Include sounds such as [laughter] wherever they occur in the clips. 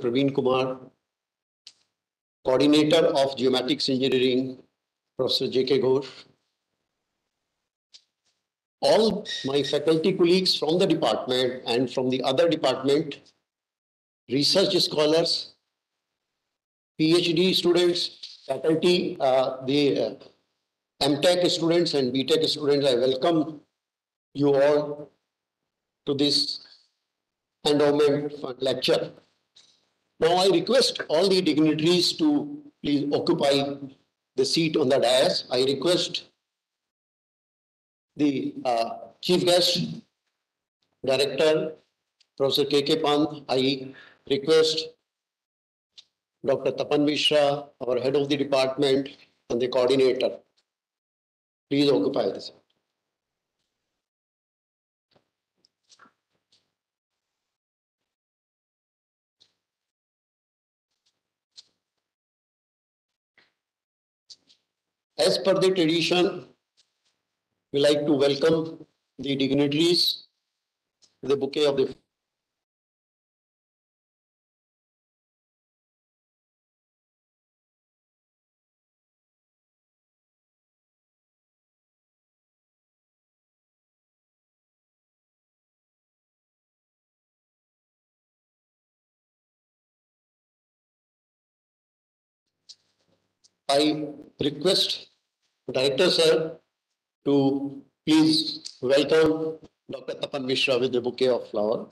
Praveen Kumar, Coordinator of Geomatics Engineering, Professor J.K. Ghosh, all my faculty colleagues from the department and from the other department, research scholars, PhD students, faculty, uh, the uh, MTech students and BTech students, I welcome you all to this endowment lecture. Now I request all the dignitaries to please occupy the seat on the dais. I request the uh, chief guest, director, Professor K.K. Pant. I request Dr. Tapan Misra, our head of the department and the coordinator. Please occupy the seat. As per the tradition, we like to welcome the dignitaries, the bouquet of the I request Director Sir to please welcome Dr. Tapan Misra with a bouquet of flower.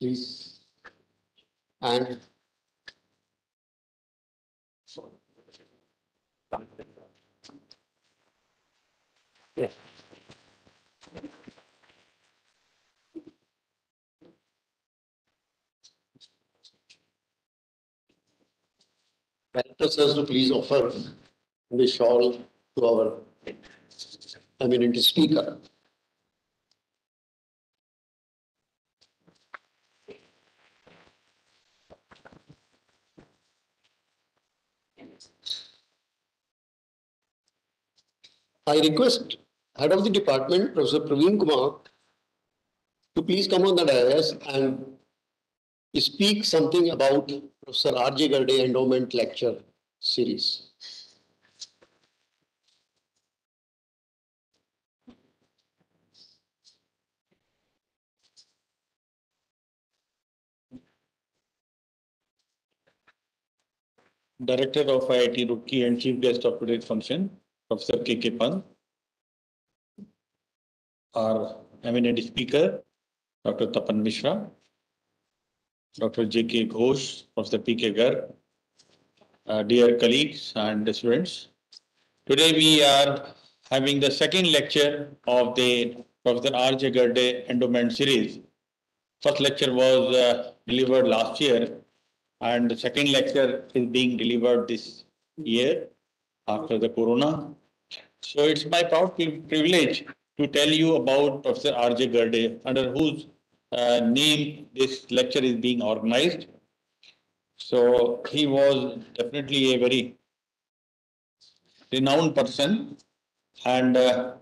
Please. And Yeah. Director Sir to please offer the shawl to our eminent speaker. I request head of the department, Professor Praveen Kumar, to please come on the dais and speak something about Professor R.J. Garde Endowment Lecture Series. Director of IIT Roorkee and Chief Guest of today's function, Professor K. K. Pant. Our eminent speaker, Dr. Tapan Misra. Dr. J. K. Ghosh, Professor P. K. Garg. uh, dear colleagues and students. Today we are having the second lecture of the Professor R. J. Garde Endowment Series. First lecture was uh, delivered last year and the second lecture is being delivered this year after the corona. So it's my proud privilege to tell you about Professor R.J. Garde, under whose uh, name this lecture is being organized. So he was definitely a very renowned person, and uh,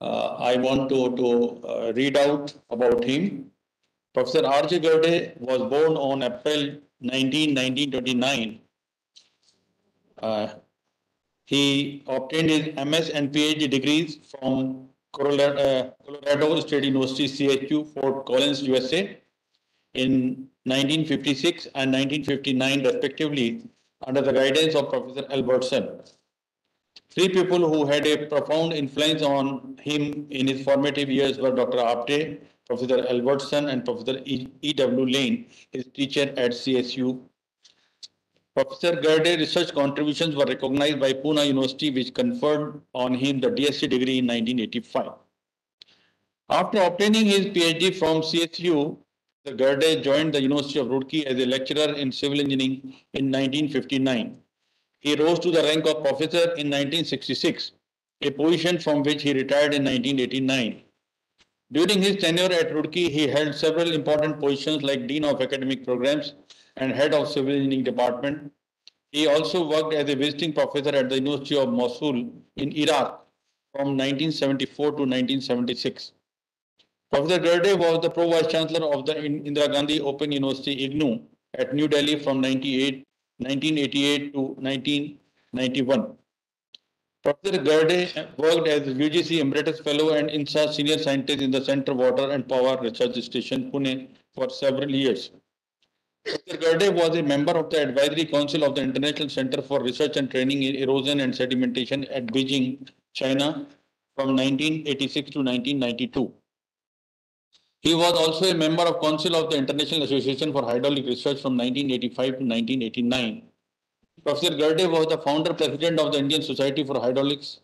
uh, I want to, to uh, read out about him. Professor R.J. Garde was born on April 19, 1929. Uh, he obtained his MS and PhD degrees from Colorado, uh, Colorado State University, CSU, Fort Collins, USA, in 1956 and 1959, respectively, under the guidance of Professor Albertson. Three people who had a profound influence on him in his formative years were Dr. Apte, Professor Albertson, and Professor E. E. W. Lane, his teacher at CSU. Professor Garde research contributions were recognized by Pune University, which conferred on him the DSc degree in 1985. After obtaining his PhD from CSU, the joined the University of Roorkee as a lecturer in civil engineering in 1959. He rose to the rank of professor in 1966, a position from which he retired in 1989. During his tenure at Roorkee, he held several important positions like Dean of Academic Programs and Head of Civil Engineering Department. He also worked as a visiting professor at the University of Mosul in Iraq from 1974 to 1976. Professor Garde was the Pro Vice Chancellor of the In- Indira Gandhi Open University, IGNOU, at New Delhi from 1988 to 1991. Professor Garde worked as UGC Emeritus Fellow and INSA Senior Scientist in the Center Water and Power Research Station, Pune, for several years. Dr. Garde was a member of the Advisory Council of the International Center for Research and Training in Erosion and Sedimentation at Beijing, China, from 1986 to 1992. He was also a member of Council of the International Association for Hydraulic Research from 1985 to 1989. Professor Garde was the founder president of the Indian Society for Hydraulics.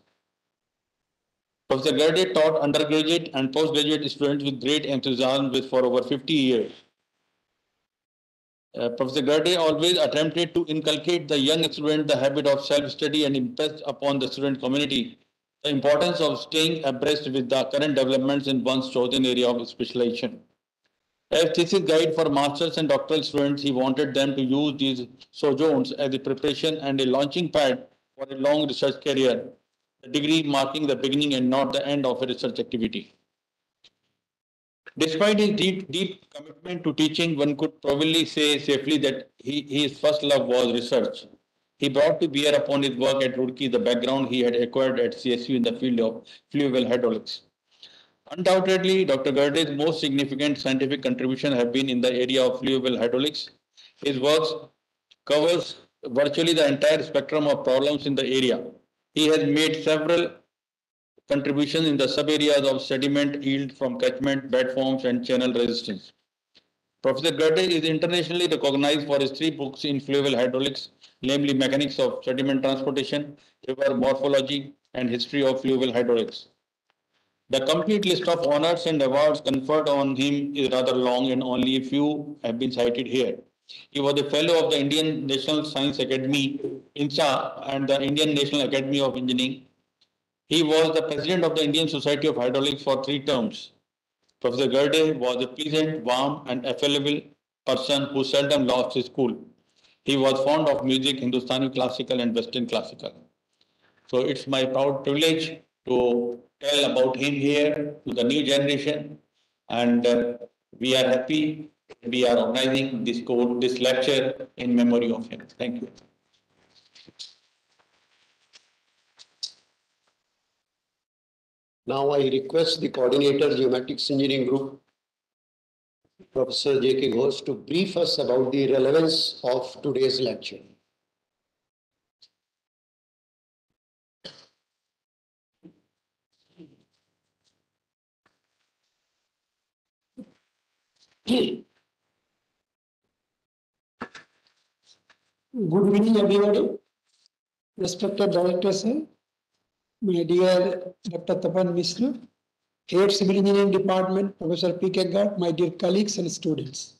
Professor Garde taught undergraduate and postgraduate students with great enthusiasm for over 50 years. Uh, Professor Garde always attempted to inculcate the young student the habit of self-study and impress upon the student community the importance of staying abreast with the current developments in one's chosen area of specialization. As thesis guide for masters and doctoral students, he wanted them to use these sojourns as a preparation and a launching pad for a long research career, the degree marking the beginning and not the end of a research activity. Despite his deep, deep commitment to teaching, one could probably say safely that he, his first love was research. He brought to bear upon his work at Roorkee the background he had acquired at CSU in the field of fluvial hydraulics. Undoubtedly, Dr. Garde's most significant scientific contribution have been in the area of fluvial hydraulics. His work covers virtually the entire spectrum of problems in the area. He has made several contributions in the sub-areas of sediment yield from catchment, bed forms, and channel resistance. Professor Garde is internationally recognized for his three books in fluvial hydraulics, namely Mechanics of Sediment Transportation, River Morphology, and History of Fluvial Hydraulics. The complete list of honors and awards conferred on him is rather long and only a few have been cited here. He was a fellow of the Indian National Science Academy, INSA, and the Indian National Academy of Engineering. He was the president of the Indian Society of Hydraulics for three terms. Professor Garde was a pleasant, warm, and affable person who seldom lost his cool. He was fond of music, Hindustani classical and Western classical. So it's my proud privilege to tell about him here to the new generation. And uh, we are happy we are organizing this code, this lecture in memory of him. Thank you. Now I request the coordinator, Geomatics Engineering Group, Professor J.K. Ghosh, to brief us about the relevance of today's lecture. Good evening, everybody. Respected Director Sir, my dear Dr. Tapan Misra, Head Civil Engineering Department, Professor P. K. Garg, my dear colleagues and students.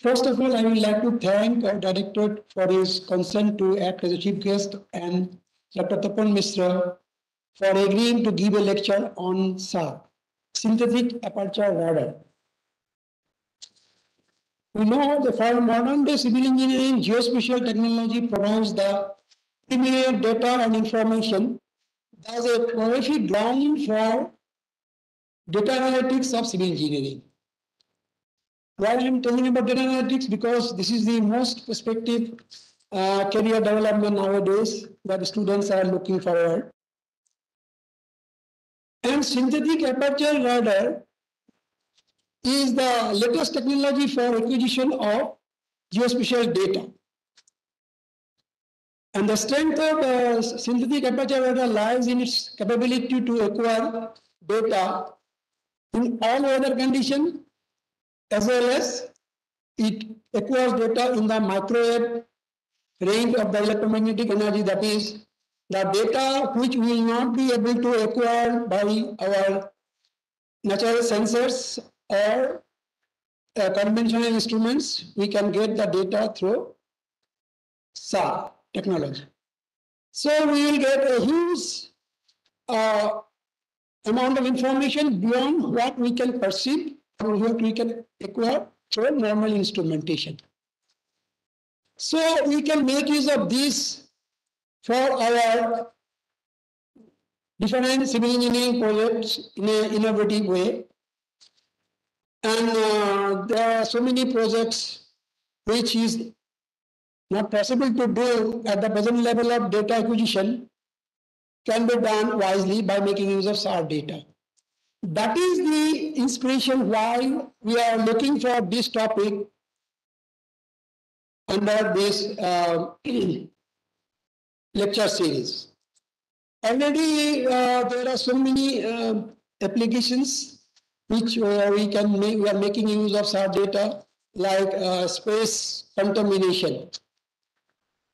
First of all, I would like to thank our Director for his consent to act as a chief guest and Dr. Tapan Misra for agreeing to give a lecture on SAR, Synthetic Aperture Radar. We know that for modern day civil engineering, geospatial technology provides the premier data and information. There's a prolific ground for data analytics of civil engineering. Why I'm telling about data analytics? Because this is the most prospective uh, career development nowadays that students are looking forward. And synthetic aperture radar is the latest technology for acquisition of geospatial data. And the strength of uh, synthetic aperture radar lies in its capability to acquire data in all weather conditions as well as it acquires data in the microwave range of the electromagnetic energy that is the data which we will not be able to acquire by our natural sensors or uh, conventional instruments, we can get the data through SAR technology. So we will get a huge uh, amount of information beyond what we can perceive or what we can acquire through normal instrumentation. So we can make use of this for our different civil engineering projects in an innovative way. And uh, there are so many projects which is not possible to do at the present level of data acquisition can be done wisely by making use of SAR data. That is the inspiration why we are looking for this topic under this uh, [clears throat] lecture series. Already, uh, there are so many uh, applications which uh, we can make, we are making use of SAR data, like uh, space contamination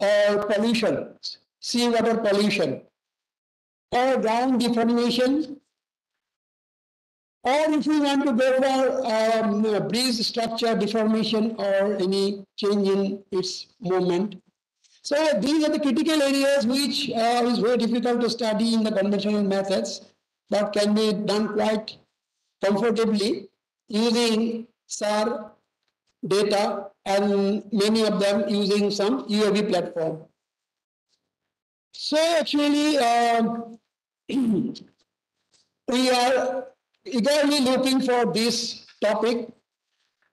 or pollution, seawater pollution, or ground deformation, or if we want to go for um, breeze structure deformation or any change in its movement. So these are the critical areas which uh, is very difficult to study in the conventional methods, but can be done quite comfortably using SAR data and many of them using some UAV platform. So actually, um, [clears throat] we are eagerly looking for this topic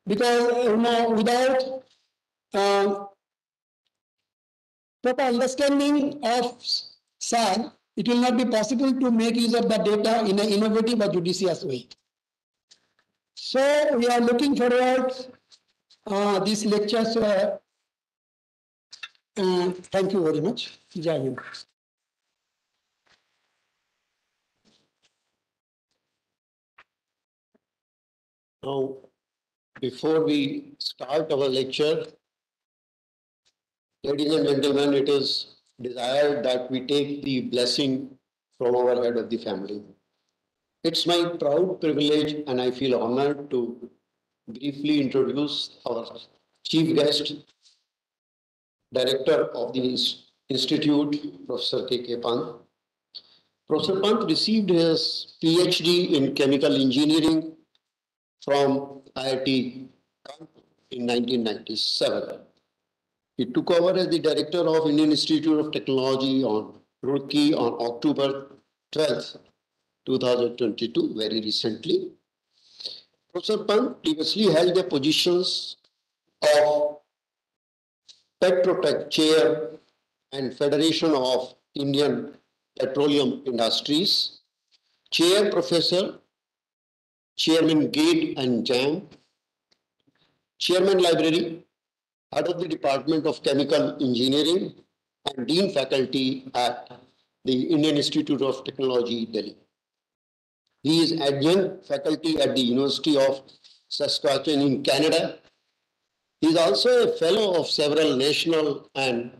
because you know without uh, proper understanding of SAR, it will not be possible to make use of the data in an innovative or judicious way. So we are looking forward uh, these lectures. Uh, uh, thank you very much. Jai Hind. Now, before we start our lecture, ladies and gentlemen, it is desired that we take the blessing from our head of the family. It's my proud privilege and I feel honored to briefly introduce our chief guest, director of the institute, Professor K. K. Pant. Professor Pant received his PhD in chemical engineering from IIT in 1997. He took over as the director of Indian Institute of Technology on Roorkee on October 12, 2022, very recently. Professor Pant previously held the positions of Petrotech Chair and Federation of Indian Petroleum Industries, Chair Professor Chairman Gate and Jam, Chairman Library, Head of the Department of Chemical Engineering, and Dean Faculty at the Indian Institute of Technology, Delhi. He is adjunct faculty at the University of Saskatchewan in Canada. He is also a fellow of several national and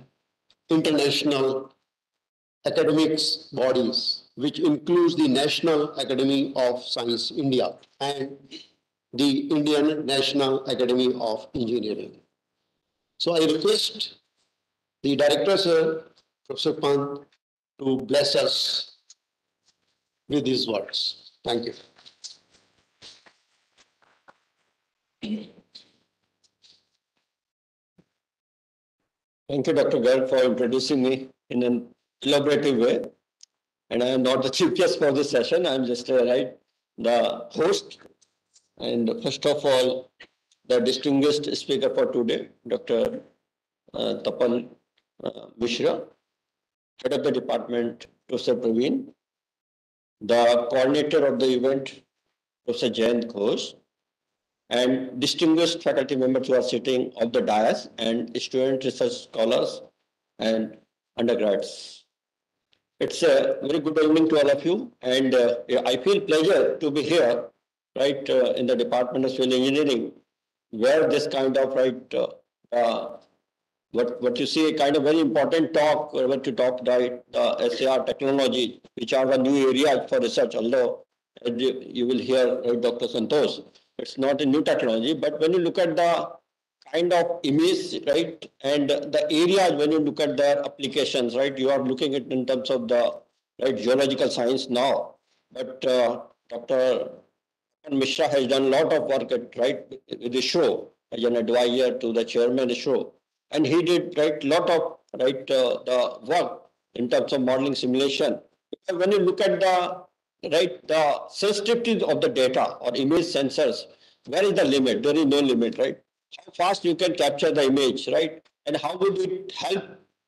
international academics bodies, which includes the National Academy of Science India and the Indian National Academy of Engineering. So I request the director, sir, Professor Pant, to bless us with these words. Thank you. Thank you, Dr. Garg, for introducing me in an elaborative way. And I am not the chief guest for this session. I'm just uh, right the host. And first of all, the distinguished speaker for today, Dr. Uh, Tapan uh, Misra, head of the department, Professor Praveen, the coordinator of the event, Professor Jayant Ghosh, and distinguished faculty members who are sitting on the dais and student research scholars and undergrads. It's a very good evening to all of you and uh, I feel pleasure to be here right uh, in the Department of Civil Engineering where this kind of right uh, uh, what what you see a kind of very important talk uh, what you talk right the SAR technology which are the new areas for research although uh, you, you will hear Dr. Santos, it's not a new technology, but when you look at the kind of image, right, and the areas when you look at their applications, right, you are looking at in terms of the right geological science now. But uh, Dr. Misra has done a lot of work at right with the show as an advisor to the chairman the show, and he did right lot of right uh, the work in terms of modeling simulation. When you look at the right, the sensitivity of the data or image sensors, where is the limit? There is no limit, right? How fast you can capture the image, right? And how would it help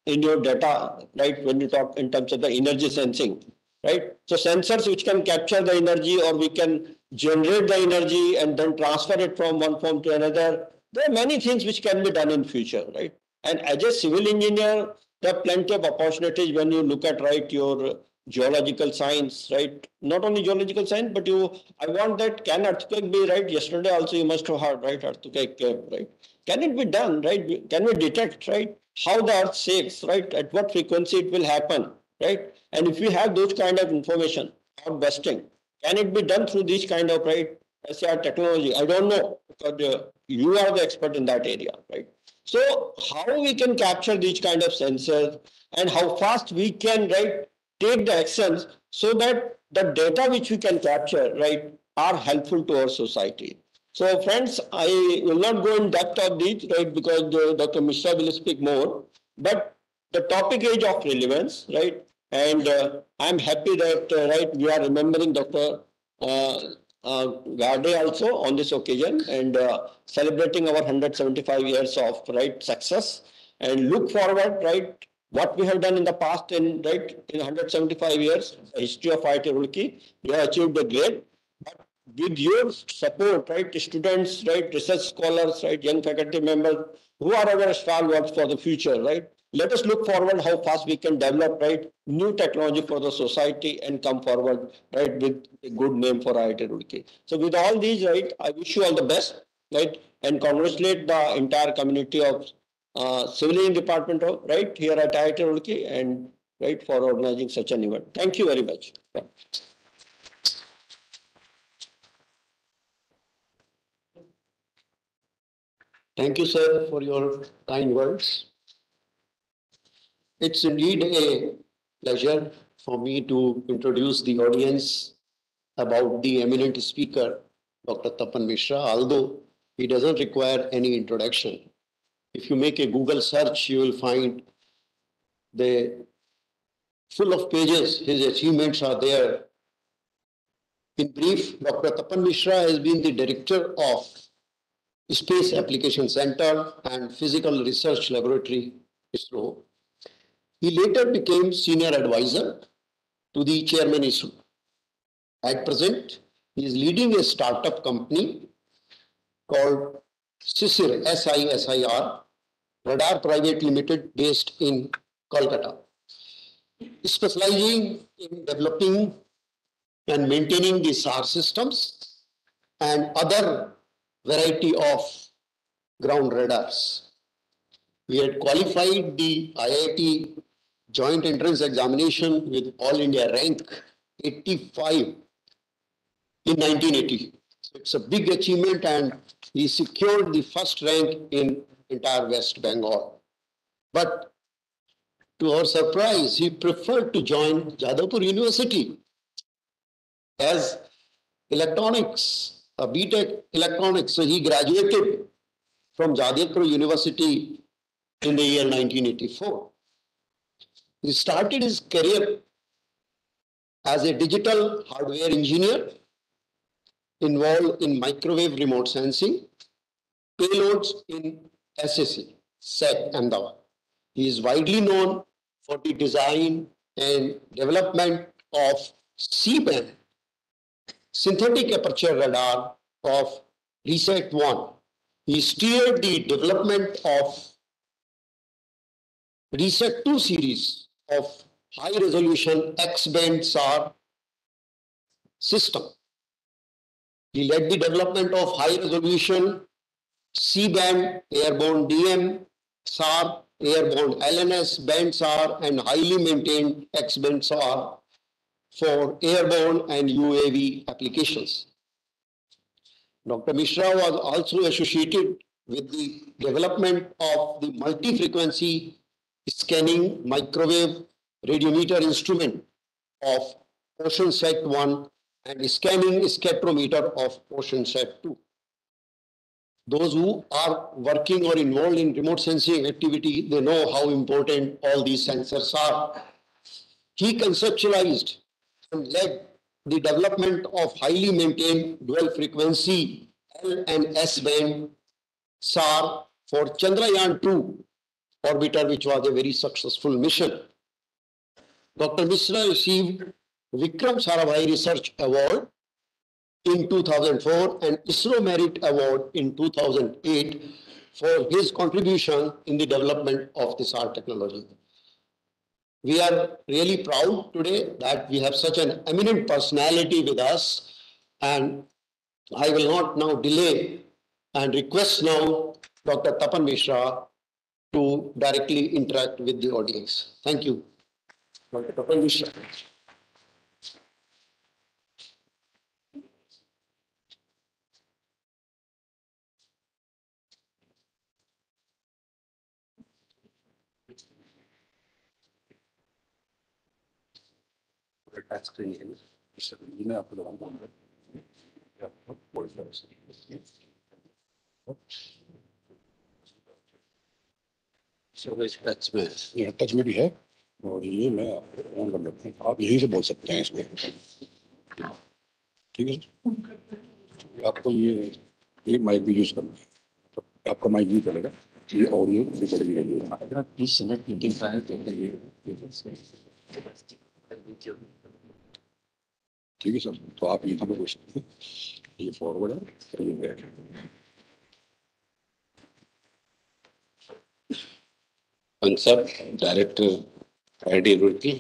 in your data, right? When you talk in terms of the energy sensing, right? So sensors which can capture the energy or we can generate the energy and then transfer it from one form to another. There are many things which can be done in future, right? And as a civil engineer, there are plenty of opportunities when you look at, right, your geological science, right? Not only geological science, but you, I want that, can earthquake be, right? Yesterday also you must have heard, right, earthquake, right? Can it be done, right? Can we detect, right? How the earth shakes, right? At what frequency it will happen, right? And if we have those kind of information, or busting, can it be done through this kind of, right, SAR technology? I don't know, because uh, you are the expert in that area, right? So how we can capture these kind of sensors and how fast we can, right, take the actions so that the data which we can capture, right, are helpful to our society. So friends, I will not go in depth of these, right, because Dr. Misra will speak more, but the topic is of relevance, right? And uh, I'm happy that, uh, right, we are remembering Dr. Uh, uh, also on this occasion and uh, celebrating our 175 years of, right, success and look forward, right, what we have done in the past in, right, in 175 years, history of IIT Roorkee, we have achieved a great. But with your support, right, students, right, research scholars, right, young faculty members, who are our stalwarts for the future, right? Let us look forward how fast we can develop, right, new technology for the society and come forward, right, with a good name for IIT Roorkee. So with all these, right, I wish you all the best, right, and congratulate the entire community of uh, civil engineering department of, right, here at IIT Roorkee and, right, for organizing such an event. Thank you very much. Thank you, sir, for your kind words. It's indeed a pleasure for me to introduce the audience about the eminent speaker, Dr. Tapan Misra, although he doesn't require any introduction. If you make a Google search, you will find the full of pages, his achievements are there. In brief, Dr. Tapan Misra has been the director of Space Application Center and Physical Research Laboratory, ISRO. He later became senior advisor to the chairman ISRO. At present, he is leading a startup company called SISIR, S-I-S-I-R, Radar Private Limited based in Kolkata, specializing in developing and maintaining the SAR systems and other variety of ground radars. We had qualified the IIT joint entrance examination with All India rank 85 in 1980. So it's a big achievement and he secured the first rank in entire West Bengal. But to our surprise, he preferred to join Jadavpur University as electronics, a BTech electronics. So he graduated from Jadavpur University in the year 1984. He started his career as a digital hardware engineer involved in microwave remote sensing, payloads in SSC, SET, Ahmedabad. He is widely known for the design and development of C-band synthetic aperture radar of RISAT 1. He steered the development of RISAT 2 series of high resolution X-band SAR system. He led the development of high resolution C-band airborne DM, SAR, airborne LNS, band SAR, and highly maintained X-band SAR for airborne and UAV applications. Dr. Misra was also associated with the development of the multi-frequency scanning microwave radiometer instrument of ocean OceanSat 1 and scanning spectrometer of ocean OceanSat 2. Those who are working or involved in remote sensing activity, they know how important all these sensors are. He conceptualized and led the development of highly maintained dual frequency L and S band SAR for Chandrayaan two orbiter, which was a very successful mission. Dr. Misra received Vikram Sarabhai Research Award in 2004 and ISRO Merit Award in 2008 for his contribution in the development of this art technology. We are really proud today that we have such an eminent personality with us and I will not now delay and request now Dr. Tapan Misra to directly interact with the audience. Thank you. मैं. ये touch में भी है और ये मैं आपको on कर लेता हूँ आप यहीं से बोल सकते हैं इसको ठीक है आपको ये ये माइक भी यूज़ करना है तो आपका माइक भी चलेगा ये ऑडियो रिकॉर्ड भी रहेगी Please select twenty-five, ठीक है सर तो आप यहाँ पे बोल सकते हैं ये फॉरवर्ड है ये बैक है पंचब director IIT Roorkee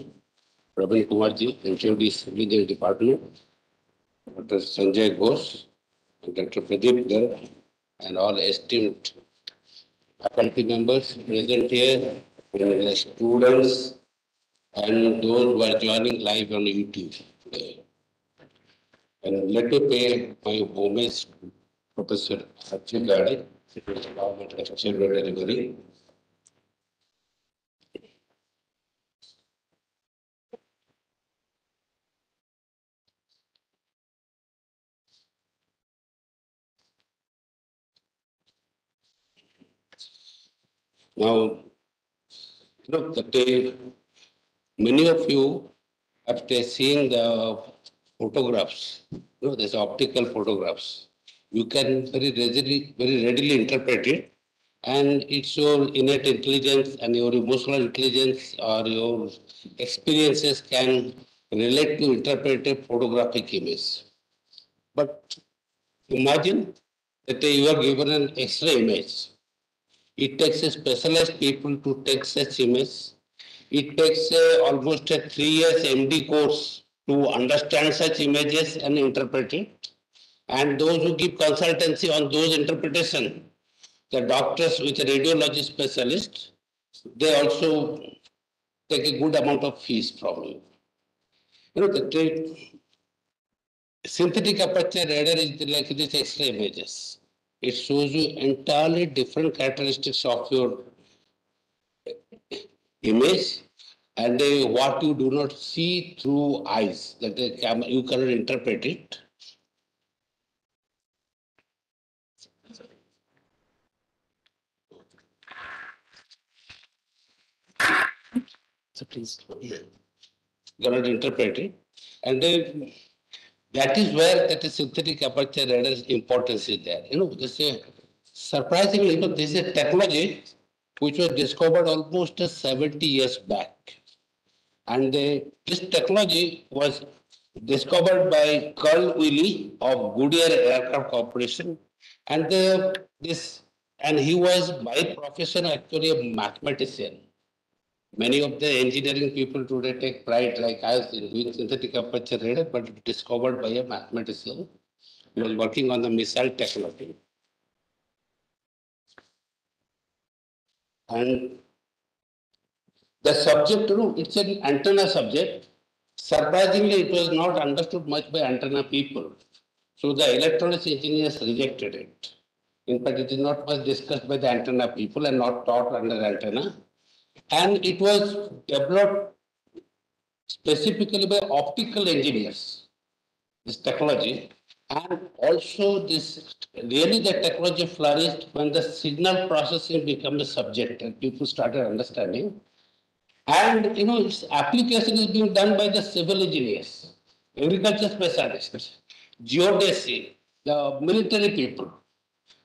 Praveen Kumar ji MCOD legal department doctor Sanjay Ghosh doctor Pradeep Garg and all esteemed faculty members present here students and those joining live on YouTube and let me pay my homage to professor sachin gade secretary of the chair of Now, look, uh, many of you, after seeing the photographs, you know, there's optical photographs, you can very readily, very readily interpret it. And it's your innate intelligence and your emotional intelligence or your experiences can relate to a photographic image. But imagine that you are given an X-ray image it takes specialized people to take such image. It takes uh, almost a three years MD course to understand such images and interpret it. And those who give consultancy on those interpretation, the doctors with radiology specialist, they also take a good amount of fees from you. You know, the synthetic aperture radar is like this X-ray images it shows you entirely different characteristics of your image and uh, what you do not see through eyes. That the camera you cannot interpret it. So please. cannot interpret it. And then that is where that is synthetic aperture radar's importance is there. You know, this is surprisingly, you know, this is a technology which was discovered almost seventy years back. And this technology was discovered by Carl Wiley of Goodyear Aircraft Corporation. And uh, this, and he was by profession actually a mathematician. Many of the engineering people today take pride, like I was in doing synthetic aperture radar, but discovered by a mathematician. who was working on the missile technology. And the subject, you know, it's an antenna subject. Surprisingly, it was not understood much by antenna people. So the electronics engineers rejected it. In fact, it is not much discussed by the antenna people and not taught under antenna. And it was developed specifically by optical engineers, this technology. And also this, really the technology flourished when the signal processing became a subject and people started understanding. And, you know, its application is being done by the civil engineers, agriculture specialists, geodesy, the military people.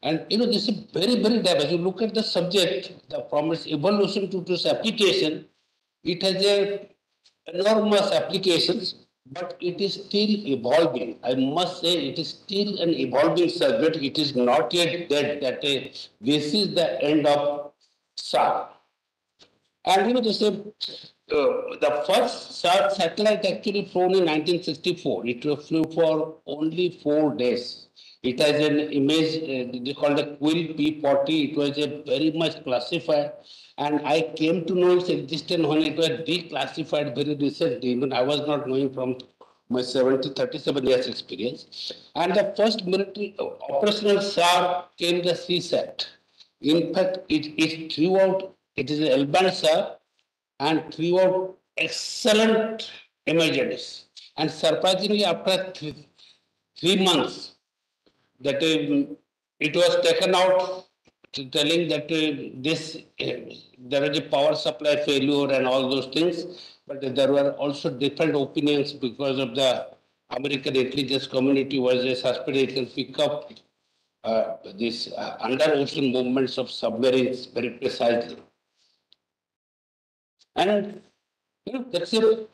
And you know, this is very, very diverse. You look at the subject, the, from its evolution to its application, it has a enormous applications, but it is still evolving. I must say, it is still an evolving subject. It is not yet that uh, this is the end of SAR. And you know, this, uh, the first satellite actually flown in 1964. It flew for only four days. It has an image, uh, they call it Quill P40. It was a very much classified. And I came to know its existence when it was declassified very recently. Even I was not knowing from my 70, 37 years experience. And the first military uh, operational SAR came the Seasat. In fact, it, it threw out, it is an L-band SAR and threw out excellent images. And surprisingly, after th- three months, that um, it was taken out telling that uh, this, uh, there is a power supply failure and all those things. But there were also different opinions because of the American intelligence community was a suspect can pick up uh, this uh, under ocean movements of submarines very precisely. And you know, that's the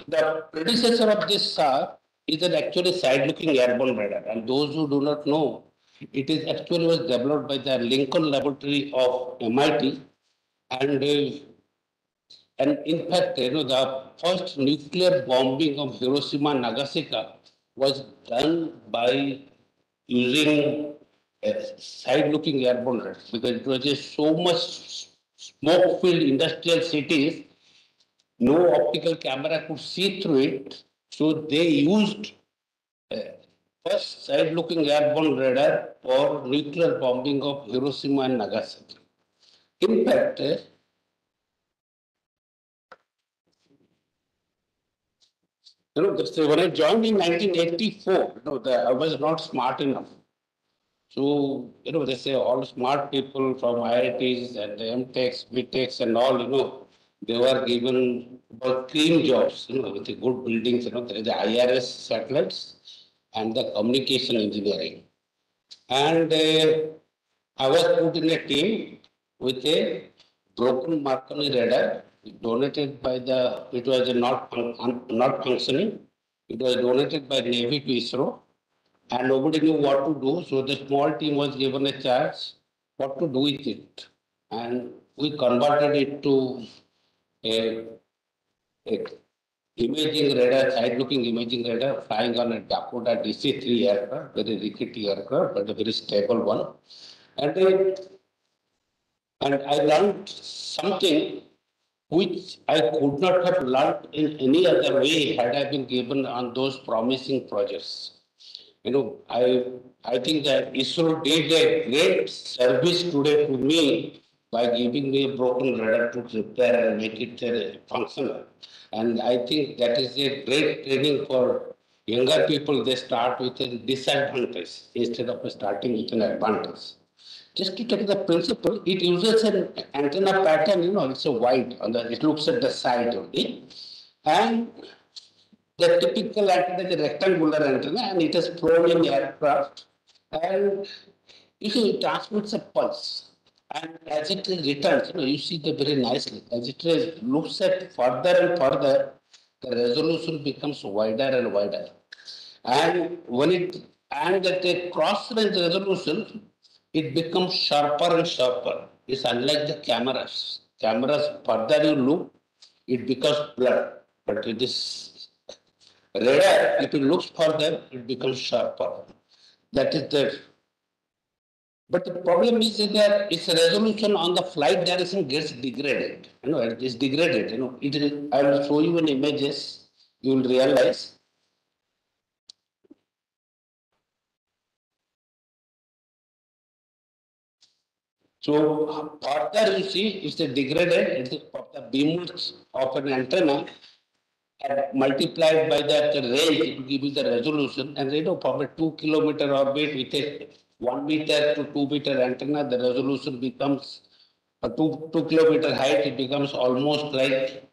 predecessor of this SAR is an actually side-looking airborne radar. And those who do not know, it is actually was developed by the Lincoln Laboratory of MIT. And, uh, and in fact, you know, the first nuclear bombing of Hiroshima and Nagasaki was done by using a side-looking airborne radar because it was just so much smoke-filled industrial cities, no optical camera could see through it. So they used uh, first side-looking airborne radar for nuclear bombing of Hiroshima and Nagasaki. In fact, uh, you know, when I joined in 1984, you know, I was not smart enough. So, you know, they say all smart people from IITs and MTechs, BTechs and all, you know, they were given about cream jobs, you know, with the good buildings, you know, the IRS satellites and the communication engineering. And uh, I was put in a team with a broken Marconi radar donated by the, it was not, not functioning. It was donated by Navy to ISRO and nobody knew what to do. So the small team was given a charge what to do with it. And we converted it to a, a imaging radar, side-looking imaging radar flying on a Dakota DC-3 aircraft, very rickety aircraft, but a very stable one. And then, and I learned something which I could not have learned in any other way had I been given on those promising projects. You know, I, I think that ISRO did a great service today to me by giving me a broken radar to repair and make it uh, functional. And I think that is a great training for younger people. They start with a disadvantage instead of starting with an advantage. Just to take the principle, it uses an antenna pattern, you know, it's a wide, on the, it looks at the side only. And the typical antenna is a rectangular antenna and it is flown in aircraft. And it transmits a pulse. And as it returns, you know, you see the very nicely, as it looks at further and further, the resolution becomes wider and wider. And when it, and at a cross range resolution, it becomes sharper and sharper. It's unlike the cameras. Cameras, further you look, it becomes blurred. But it is [laughs] radar, if it looks further, it becomes sharper. That is the. But the problem is that its resolution on the flight direction gets degraded. You know, it is degraded, you know. It is, I will show you in images, you will realize. So further you see, it's a degraded, it's a- the beamwidth of an antenna multiplied by that range, it will give you the resolution. And you know, from a two kilometer orbit with a one meter to two meter antenna, the resolution becomes a two, two kilometer height, it becomes almost like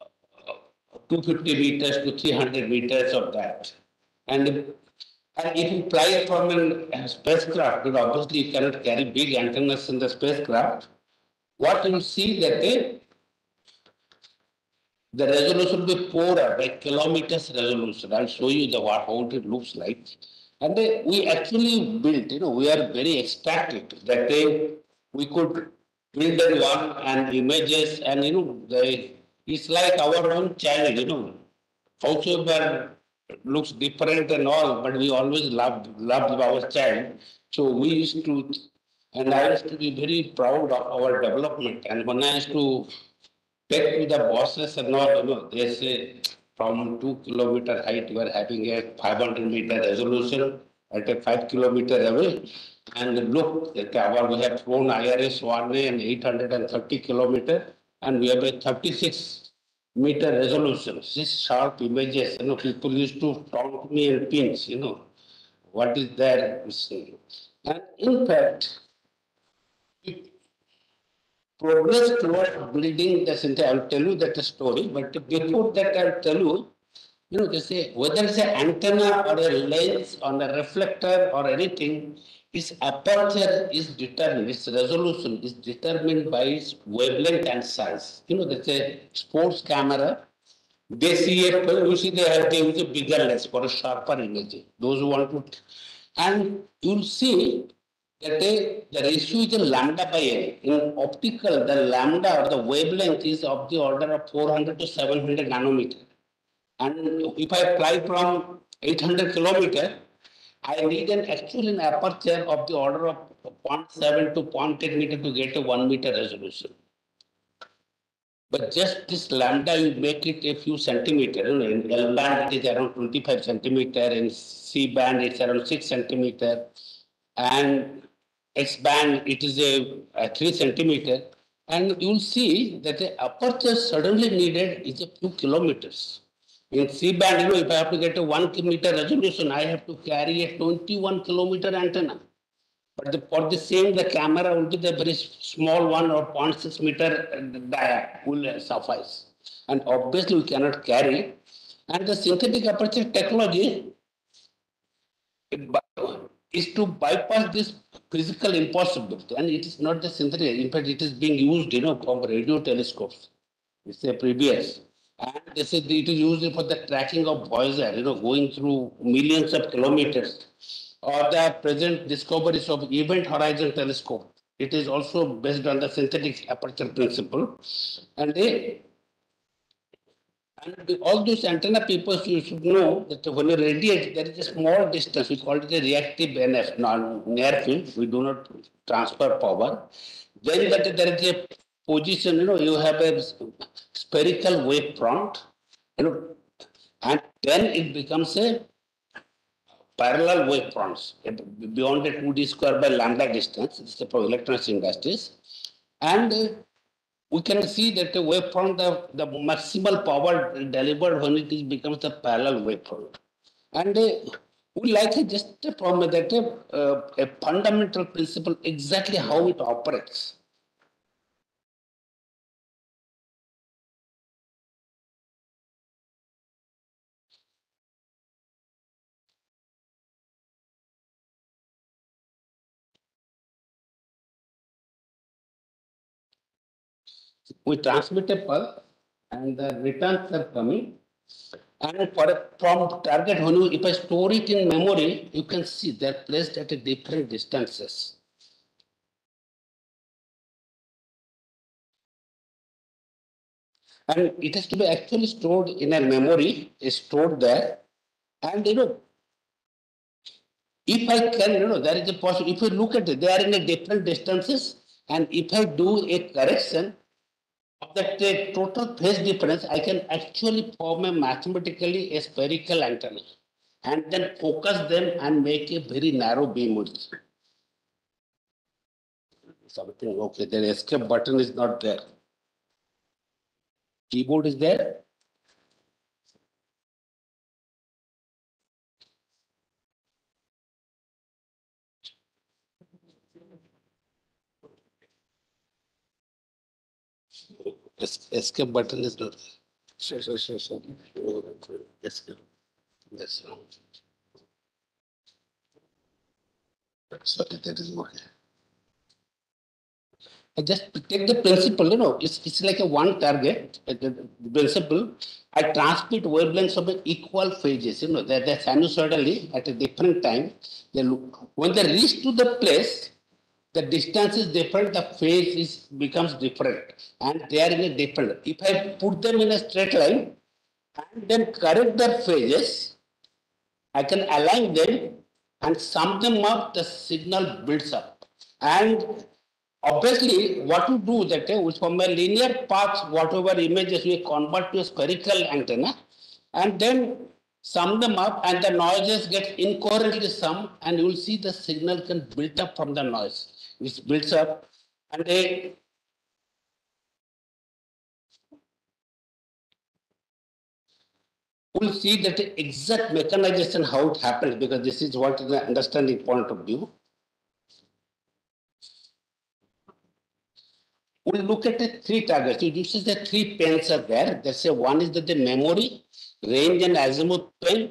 uh, two fifty meters to three hundred meters of that. And And if you fly from a spacecraft, because obviously you cannot carry big antennas in the spacecraft, what you see that they, the resolution will be poorer, by kilometers resolution. I'll show you the what, how it looks like. And they, we actually built, you know, we are very ecstatic that they, we could build a one and images and, you know, they, it's like our own child, you know. Howsoever looks different and all, but we always loved, loved our child. So we used to, and I used to be very proud of our development. And when I used to take to the bosses and all, you know, they say from two kilometer height, we are having a five hundred meter resolution at a five kilometer away. And look, we have flown IRS one A and eight hundred and thirty kilometer, and we have a thirty-six meter resolution. These sharp images, you know, people used to taunt me and pinch, you know, what is there? And in fact, progress towards building the center, I'll tell you that story, but before that, I'll tell you, you know, they say whether it's an antenna or a lens or a reflector or anything, its aperture is determined, its resolution is determined by its wavelength and size. You know, they say sports camera, they see a, you see they have, they use a bigger lens for a sharper image. Those who want to, and you'll see that the ratio is lambda by n. In optical, the lambda or the wavelength is of the order of four hundred to seven hundred nanometer. And if I fly from eight hundred kilometer, I need an actual an aperture of the order of 0.7 to 0.8 meter to get a one meter resolution. But just this lambda, you make it a few centimeter, in L band it is around twenty-five centimeter, in C band it's around six centimeter. And X band, it is a, a three centimeter. And you'll see that the aperture suddenly needed is a few kilometers. In C band, you know, if I have to get a one meter resolution, I have to carry a twenty-one kilometer antenna. But the, for the same, the camera will be the very small one or 0.6 meter uh, dia will suffice. And obviously we cannot carry. And the synthetic aperture technology is to bypass this physical impossibility. And it is not the synthetic, in fact, it is being used, you know, from radio telescopes. It's a previous. And this is, it is used for the tracking of Voyager, you know, going through millions of kilometers. Or the present discoveries of Event Horizon Telescope. It is also based on the synthetic aperture principle. And they and all those antenna people, you should know that when you radiate, there is a small distance, we call it a reactive NF, near field, we do not transfer power. Then that there is a position, you know, you have a spherical wave front, you know, and then it becomes a parallel wave fronts beyond a two D square by lambda distance, this is for electronics industries. And we can see that the wavefront, the, the maximal power delivered when it is becomes the parallel wavefront. And uh, we like it just a problem that uh, a fundamental principle exactly how it operates. We transmit a pulse and the returns are coming. And for a, from target, when you, if I store it in memory, you can see they're placed at a different distances. And it has to be actually stored in a memory, is stored there. And you know, if I can, you know, there is a possible, if you look at it, they are in a different distances. And if I do a correction, of that total phase difference, I can actually form a mathematically a spherical antenna and then focus them and make a very narrow beam width. Something, okay, the escape button is not there. Keyboard is there. Es- Escape button is not. there. Sure, sure, sure, sure. Escape. Yes. Sorry, that is okay. I just take the principle, you know, it's, it's like a one target, the, principle. I transmit wavelengths of equal phases, you know, that they're sinusoidally at a different time. They look, when they reach to the place, the distance is different, the phase is becomes different, and they are in a different. If I put them in a straight line and then correct their phases, I can align them and sum them up, the signal builds up. And obviously, what you do that uh, from a linear path, whatever images we convert to a spherical antenna, and then sum them up and the noises get incoherently summed and you will see the signal can build up from the noise. It builds up and a we'll see that the exact mechanization how it happens because this is what is the understanding point of view. We'll look at the three targets. So this is the three pens are there. That's a one is that the memory, range and azimuth pen,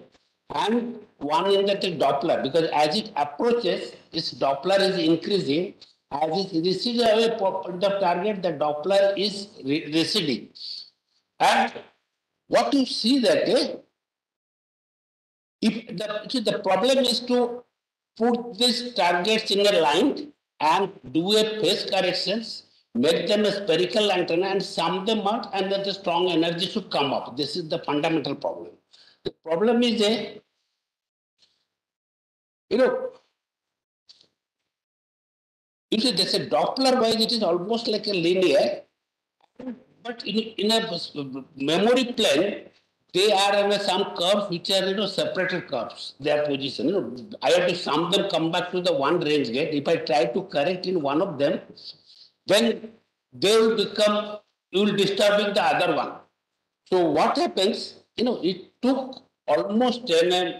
and one is that the Doppler because as it approaches, its Doppler is increasing. As it receives away from the target, the Doppler is re- receding. And what you see that eh, if the, see, the problem is to put these targets in a line and do a phase corrections, make them a spherical antenna and sum them out and then the strong energy should come up. This is the fundamental problem. The problem is that, you know, you see, there's a Doppler wise, it is almost like a linear, but in, in a memory plane, they are some curves which are, you know, separated curves, their position. You know, I have to sum them, come back to the one range gate. If I try to correct in one of them, then they will become, you will disturbing the other one. So what happens, you know, it took almost an, uh,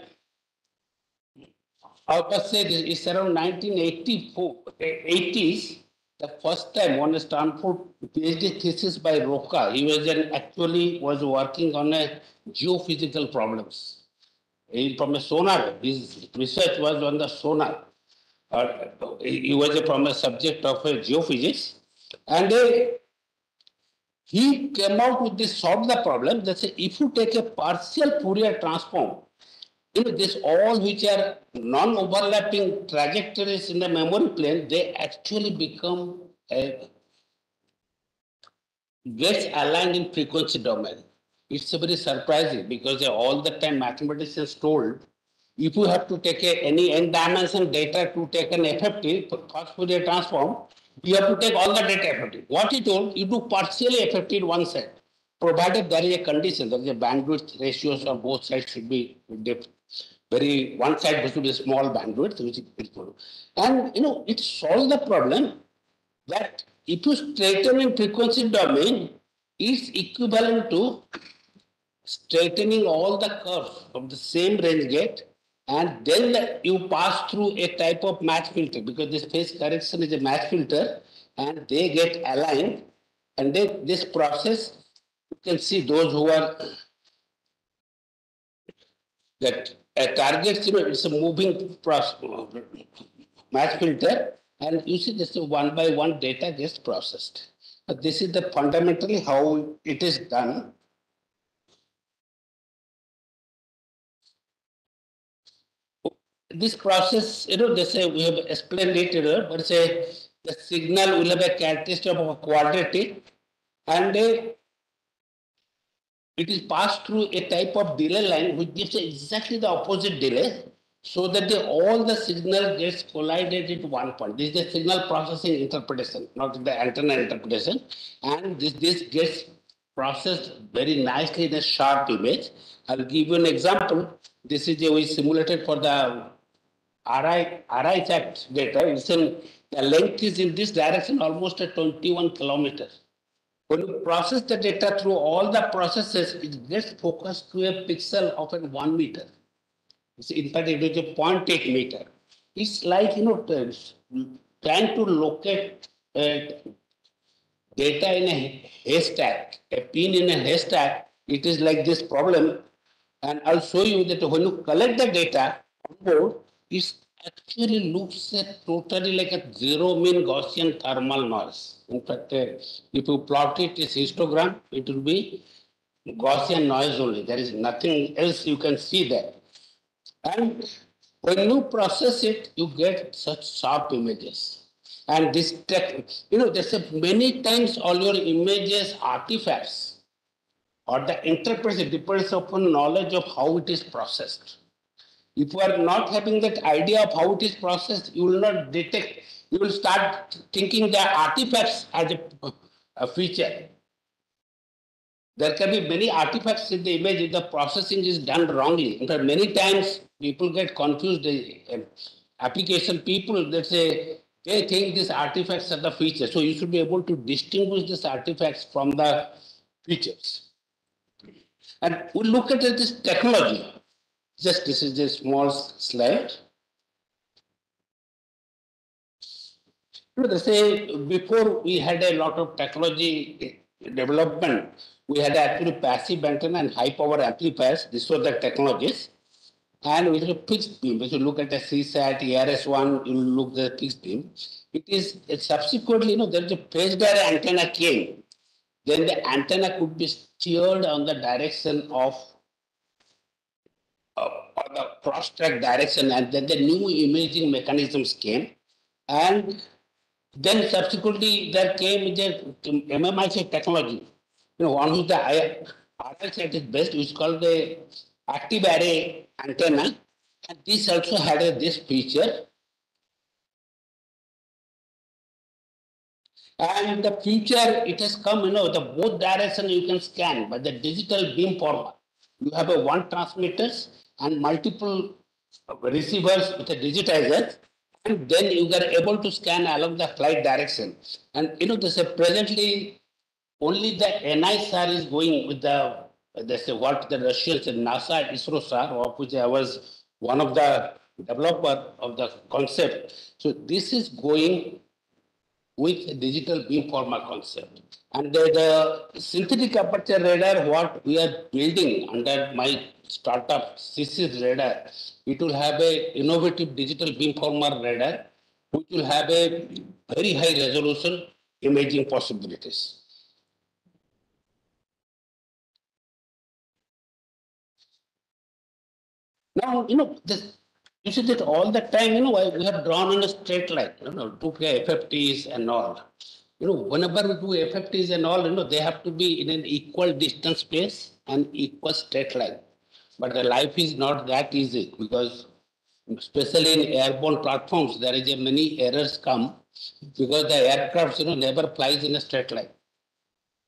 I must say this, it's around 1984, eh, 80s, the first time on a Stanford PhD thesis by Roca, he was actually was working on a geophysical problems. He, from a sonar, his research was on the sonar. Uh, he was a, from a subject of uh, geophysics. And uh, he came out with this, solve the problem, that say if you take a partial Fourier transform, you know, this all which are non-overlapping trajectories in the memory plane, they actually become a gets aligned in frequency domain. It's very surprising because all the time mathematicians told if you have to take a, any n dimension data to take an FFT, fast Fourier transform, you have to take all the data FFT. What he told, you do partially affected one side, provided there is a condition, is a bandwidth ratios on both sides should be very, one side should be a small bandwidth, which is equal. And, you know, it solves the problem that if you straighten in frequency domain, it's equivalent to straightening all the curves of the same range gate and then you pass through a type of match filter because this phase correction is a match filter and they get aligned. And then this process you can see those who are that a target you know it's a moving process match filter and you see this one by one data gets processed. But this is the fundamentally how it is done this process, you know, they say we have explained it, you but say the signal will have a characteristic of a quadratic and uh, it is passed through a type of delay line which gives exactly the opposite delay so that the, all the signal gets collided at one point. This is the signal processing interpretation, not the antenna interpretation. And this, this gets processed very nicely in a sharp image. I'll give you an example. This is a we simulated for the RI, RISAT data. It's in, the length is in this direction almost at 21 kilometers. When you process the data through all the processes, it gets focused to a pixel of a one meter. It's in fact, it is a 0.8 meter. It's like, you know, trying to locate uh, data in a haystack, a pin in a haystack. It is like this problem. And I'll show you that when you collect the data on board, it's actually looks at totally like a zero mean Gaussian thermal noise. In fact, uh, if you plot it as histogram, it will be Gaussian noise only. There is nothing else you can see there. And when you process it, you get such sharp images. And this tech, you know, there's a many times all your images artifacts or the interpretation depends upon knowledge of how it is processed. If you are not having that idea of how it is processed, you will not detect, you will start thinking the artifacts as a, a feature. There can be many artifacts in the image if the processing is done wrongly. In fact, many times people get confused. the, uh, Application people, they say, they think these artifacts are the features. So you should be able to distinguish these artifacts from the features. And we look at this technology. Just this is a small slide. You know, they say before we had a lot of technology development, we had actually passive antenna and high power amplifiers. This was the technologies. And with a fixed beam. If you look at the Seasat, ERS1, you look at the fixed beam. It is it subsequently, you know, there is a phased antenna came. Then the antenna could be steered on the direction of Uh, or the cross track direction, and then the new imaging mechanisms came. And then subsequently there came the MMIC technology. You know, one who's the I- RISAT is best, which is called the active array antenna. And this also had a, this feature. And the future, it has come, you know, the both direction you can scan, but the digital beamformer. You have a one transmitters and multiple receivers with a digitizer. And then you are able to scan along the flight direction. And you know, this is presently only the NISAR is going with the, that's what the Russians and NASA, ISRO SAR, of which I was one of the developer of the concept. So this is going with a digital beamformer concept. And the, the synthetic aperture radar, what we are building under my startup, CSIS radar, it will have a innovative digital beamformer radar, which will have a very high resolution imaging possibilities. Now, you know, this, you see that all the time, you know, we have drawn on a straight line, you know, to FFTs and all. You know, whenever we do FFTs and all, you know, they have to be in an equal distance space and equal straight line. But the life is not that easy because especially in airborne platforms, there is a many errors come because the aircraft, you know, never flies in a straight line.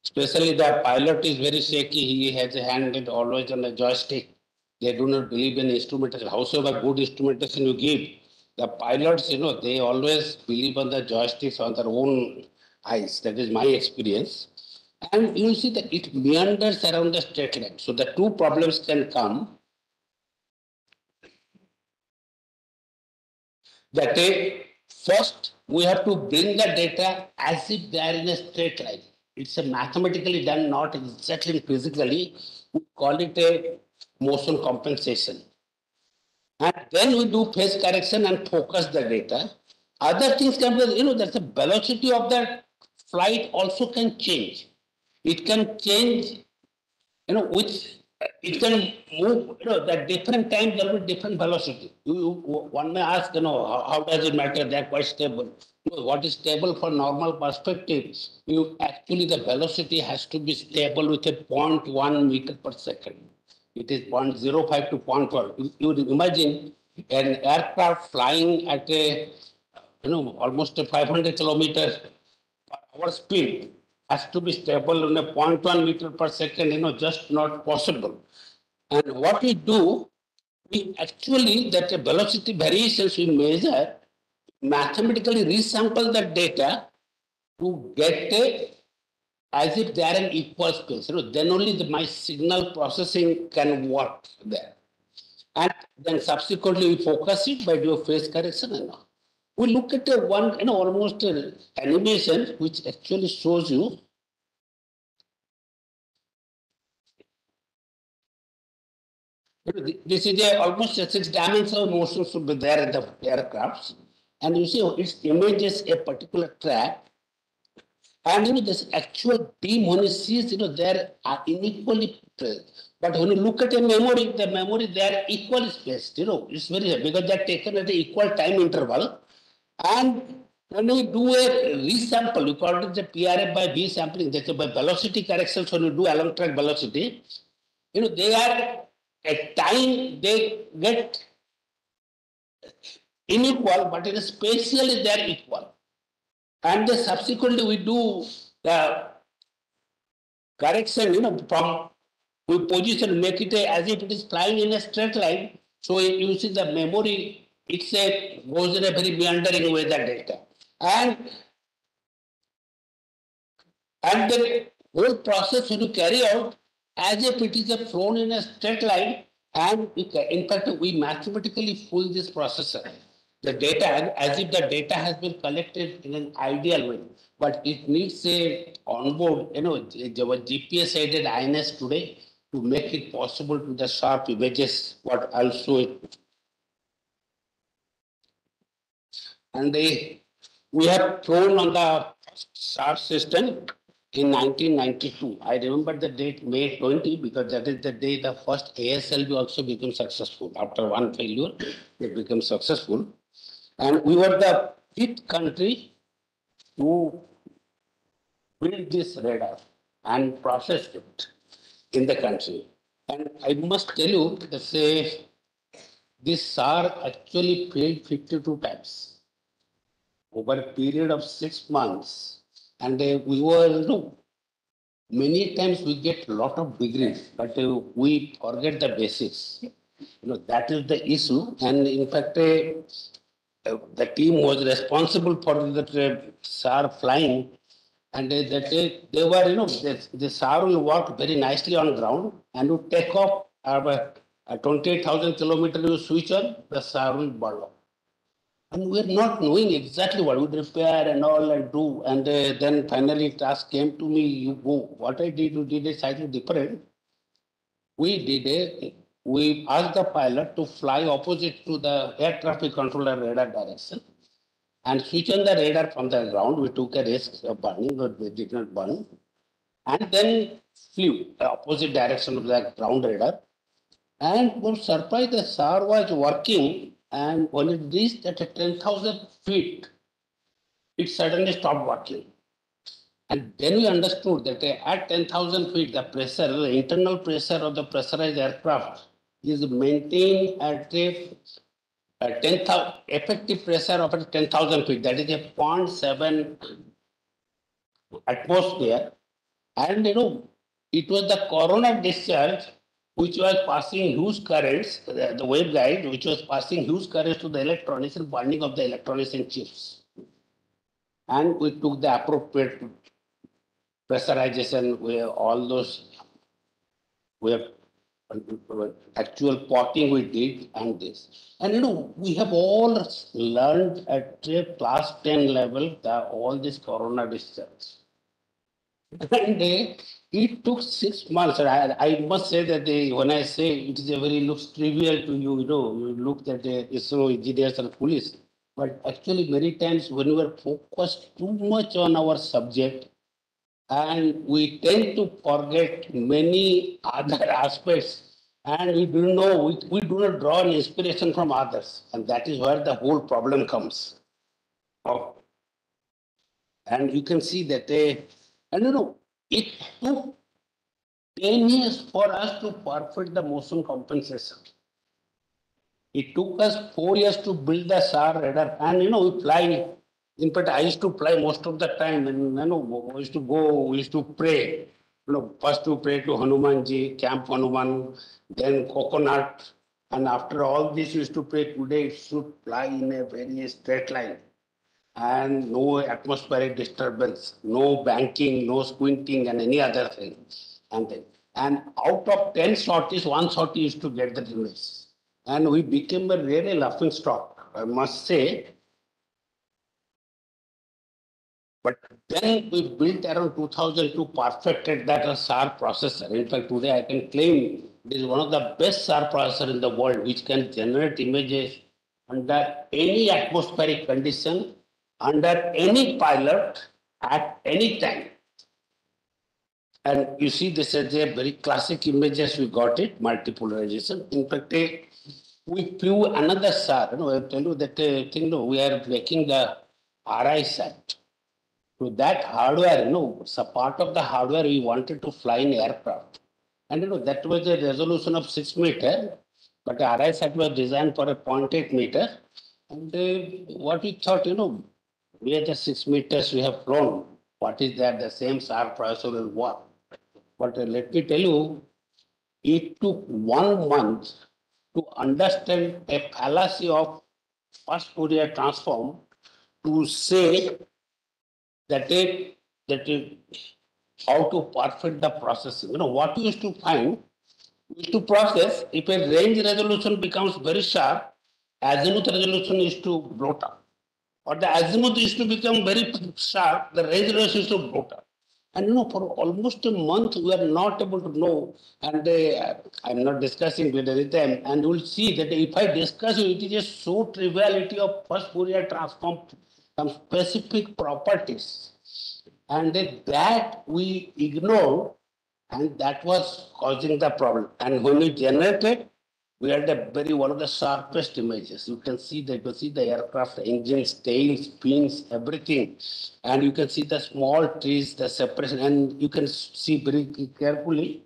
Especially the pilot is very shaky. He has a hand always on a joystick. They do not believe in instrumentation. However good instrumentation you give, the pilots, you know, they always believe on the joysticks on their own eyes. That is my experience. And you see that it meanders around the straight line. So the two problems can come. That first, we have to bring the data as if they are in a straight line. It's a mathematically done, not exactly physically. We call it a motion compensation. And then we do phase correction and focus the data. Other things can be, you know, there's a velocity of the flight also can change. It can change, you know, which it can move, you know, at different times there will be different velocity. You, you, one may ask, you know, how, how does it matter? They're quite stable. What is stable for normal perspective? You actually the velocity has to be stable with a 0.1 meter per second. It is 0.05 to 0.1. You, you imagine an aircraft flying at a, you know, almost a 500 kilometers per hour speed has to be stable in a 0.1 meter per second, you know, just not possible. And what we do, we actually, that velocity variations we measure, mathematically resample the data to get a, as if they are in equal space. You know, then only the, my signal processing can work there. And then subsequently we focus it by doing phase correction and all. We look at a one, you know, almost a animation which actually shows you This is a almost a six dimensional motion should be there in the aircrafts. And you see, it images a particular track. And you know, this actual beam, when you see, you know, they are placed. But when you look at a memory, the memory, they are equally spaced, you know, it's very, because they are taken at the equal time interval. And when you do a resample, you call it the PRF by B sampling, that's by velocity corrections when you do along track velocity, you know, they are at time they get unequal, but in a spatially they are equal. And then subsequently we do the correction, you know, from we position, make it a, as if it is flying in a straight line. So see the memory, it's a goes in a very meandering way that data. And and the whole process you carry out as if it is a flown in a straight line and in fact we mathematically fool this processor. The data as if the data has been collected in an ideal way, but it needs a onboard, you know, GPS aided INS today to make it possible to the sharp images what I'll show it. And they, we have thrown on the SAR system in 1992. I remember the date May 20 because that is the day the first ASLV also became successful. After one failure, it became successful. And we were the fifth country to build this radar and process it in the country. And I must tell you that say this SAR actually failed 52 times over a period of six months. And uh, we were, you know, many times we get a lot of degrees, but uh, we forget the basics. You know, that is the issue. And in fact, uh, uh, the team was responsible for the uh, SAR flying. And uh, that they, they were, you know, the, the SAR will work very nicely on ground and you take off uh, at 28,000 kilometers, you switch on, the SAR will burn off. And we're not knowing exactly what would repair and all and do. And uh, then finally task came to me, you go. What I did, we did a slightly different. We did a, we asked the pilot to fly opposite to the air traffic controller radar direction and switch on the radar from the ground. We took a risk of burning, but we did not burn. And then flew the opposite direction of the ground radar. And was surprised the SAR was working and when it reached at 10,000 feet, it suddenly stopped working. And then we understood that at 10,000 feet, the pressure, the internal pressure of the pressurized aircraft is maintained at a, a 10,000 effective pressure of 10,000 feet. That is a 0.7 atmosphere. And you know, it was the corona discharge which was passing huge currents, the, the waveguide, which was passing huge currents to the electronics and bonding of the electronics and chips. And we took the appropriate pressurization, where all those, where actual potting we did and this. And you know, we have all learned at class 10 level that all this corona discharge. [laughs] And uh, it took six months. And I, I must say that they, when I say it is a very looks trivial to you, you know, you look at the ISRO engineers and police. But actually, many times when we are focused too much on our subject, and we tend to forget many other [laughs] aspects, and we do know we, we do not draw an inspiration from others, and that is where the whole problem comes. Oh. And you can see that they, and you know, it took 10 years for us to perfect the motion compensation. It took us four years to build the SAR radar and you know, we fly. In fact, I used to fly most of the time and you know, we used to go, we used to pray. You know, first to pray to Hanumanji, Camp Hanuman, then coconut. And after all this, we used to pray today it should fly in a very straight line and no atmospheric disturbance, no banking, no squinting and any other thing. And then, and out of ten sorties, one sortie used to get the image. And we became a really laughing stock, I must say. But then we built around two thousand two perfected that SAR processor. In fact, today I can claim It is one of the best SAR processor in the world which can generate images under any atmospheric condition, under any pilot, at any time. And you see this is a very classic images we got it, multipolarization. In fact, we flew another SAR, know, I tell you that uh, thing, no, we are making the RISAT. So that hardware, you know, a part of the hardware we wanted to fly in aircraft. And you know, that was a resolution of six meter, but the RISAT was designed for a 0.8 meter. And uh, what we thought, you know, just six meters we have flown. What is that? The same SAR processor will work. But uh, let me tell you, it took one month to understand a fallacy of fast Fourier transform to say that it, that it, how to perfect the processing. You know, what you used to find, used to process, if a range resolution becomes very sharp, azimuth resolution is to bloat up. Or the azimuth is to become very sharp, the resolution is to up. And you know, for almost a month, we are not able to know. And uh, I'm not discussing with them. And you will see that if I discuss it, it is just so triviality of fast Fourier transform, some specific properties. And that we ignore, and that was causing the problem. And when we generated, we had a very one of the sharpest images. You can see that you can see the aircraft engines, tails, fins, everything. And you can see the small trees, the separation, and you can see very carefully.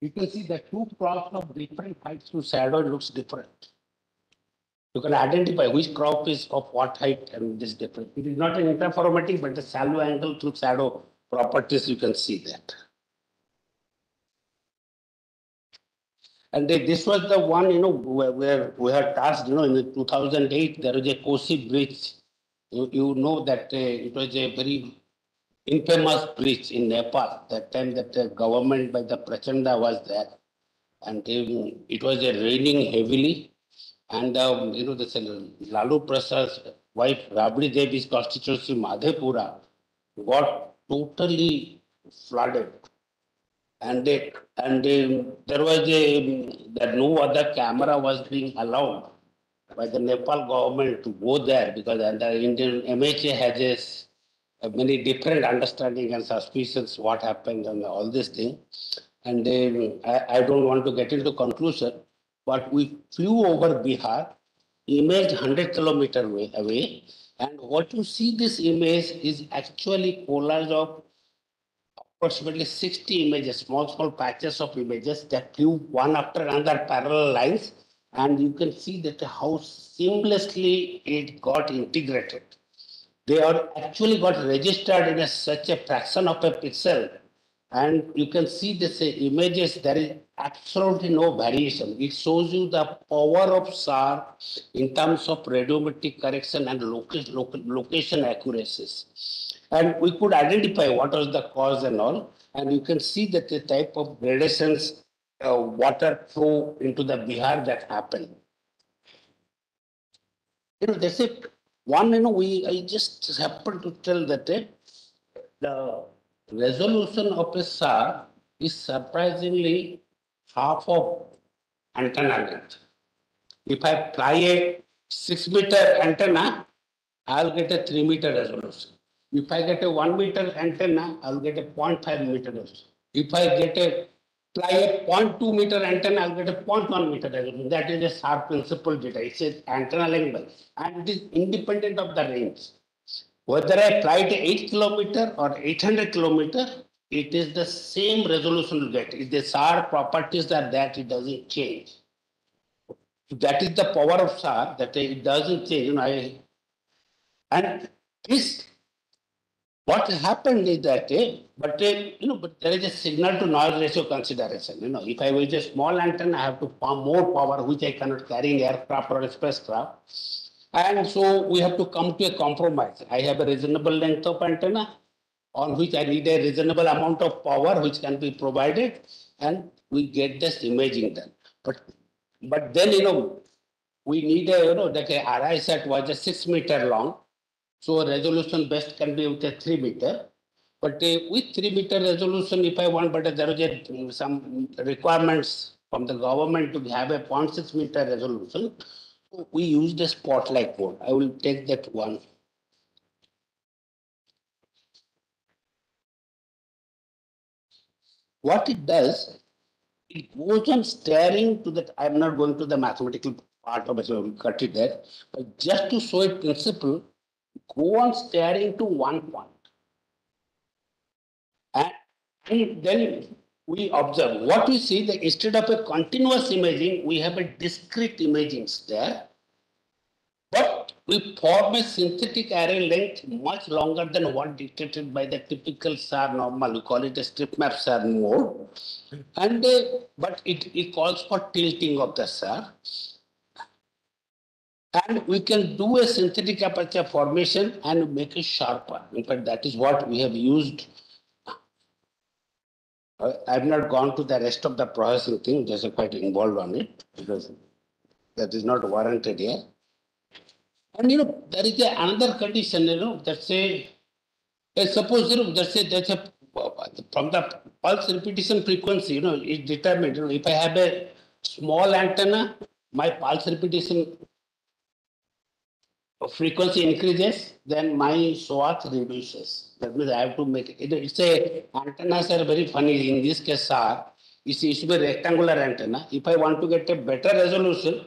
You can see the two crops of different heights to shadow looks different. You can identify which crop is of what height and this different. It is not an interferometric, but the shallow angle through shadow properties, you can see that. And they- this was the one, you know, where, where we had tasked, you know, in two thousand eight, there was a Kosi bridge. You, you know that uh, it was a very infamous bridge in Nepal. That time that the government by the Prachanda was there. And it was uh, raining heavily. And, um, you know, this uh, Lalu Prasad's wife, Rabri Devi's constituency, Madhepura, got totally flooded. And they, and um, there was a, that no other camera was being allowed by the Nepal government to go there because the Indian MHA has uh, many different understanding and suspicions what happened and all this thing. And then I, I don't want to get into conclusion, but we flew over Bihar, image 100 kilometer away, away. And what you see this image is actually collage of approximately 60 images, small, small patches of images that flew one after another parallel lines. And you can see that how seamlessly it got integrated. They are actually got registered in a, such a fraction of a pixel. And you can see this uh, images, there is absolutely no variation. It shows you the power of SAR in terms of radiometric correction and location, location accuracies. And we could identify what was the cause and all. And you can see that the type of gradations, uh, water flow into the Bihar that happened. You know, that's it. One, you know, we, I just happened to tell that uh, the resolution of a SAR is surprisingly half of antenna length. If I fly a six meter antenna, I'll get a three meter resolution. If I get a one meter antenna, I'll get a 0.5 meter resolution. If I get a a 0.2 meter antenna, I'll get a 0.1 meter resolution. That is a SAR principle data. It's an antenna length and it is independent of the range. Whether I fly to 8 kilometer or 800 kilometer, it is the same resolution you get. If the SAR properties are that, it doesn't change. That is the power of SAR, that it doesn't change. You know, I, and this, what happened is that, eh, but eh, you know, but there is a signal to noise ratio consideration. You know, if I use a small antenna, I have to pump more power, which I cannot carry in aircraft or spacecraft. And so we have to come to a compromise. I have a reasonable length of antenna on which I need a reasonable amount of power which can be provided and we get this imaging done. But but then you know we need a you know that a RISAT was a six meter long, so resolution best can be with a three meter. But uh, with three meter resolution, if I want, but there is a, some requirements from the government to have a 0.6 meter resolution. We use the spotlight mode. I will take that one. What it does, it goes on staring to that, I'm not going to the mathematical part of it, so I will cut it there. But just to show it principle, go on staring to one point. And, and then we observe, what we see that instead of a continuous imaging, we have a discrete imaging there. But we form a synthetic array length much longer than what dictated by the typical SAR normal. We call it a strip map SAR mode. And, uh, but it, it calls for tilting of the SAR. And we can do a synthetic aperture formation and make it sharper. In that is what we have used. I have not gone to the rest of the processing thing, just quite involved on it because that is not warranted here. And you know, there is a another condition, you know, that say, suppose, you know, that say, that's a, from the pulse repetition frequency, you know, is determined, you know, if I have a small antenna, my pulse repetition frequency increases, then my swath reduces. That means I have to make, it. it's a, antennas are very funny, in this case, are, it should be rectangular antenna. If I want to get a better resolution,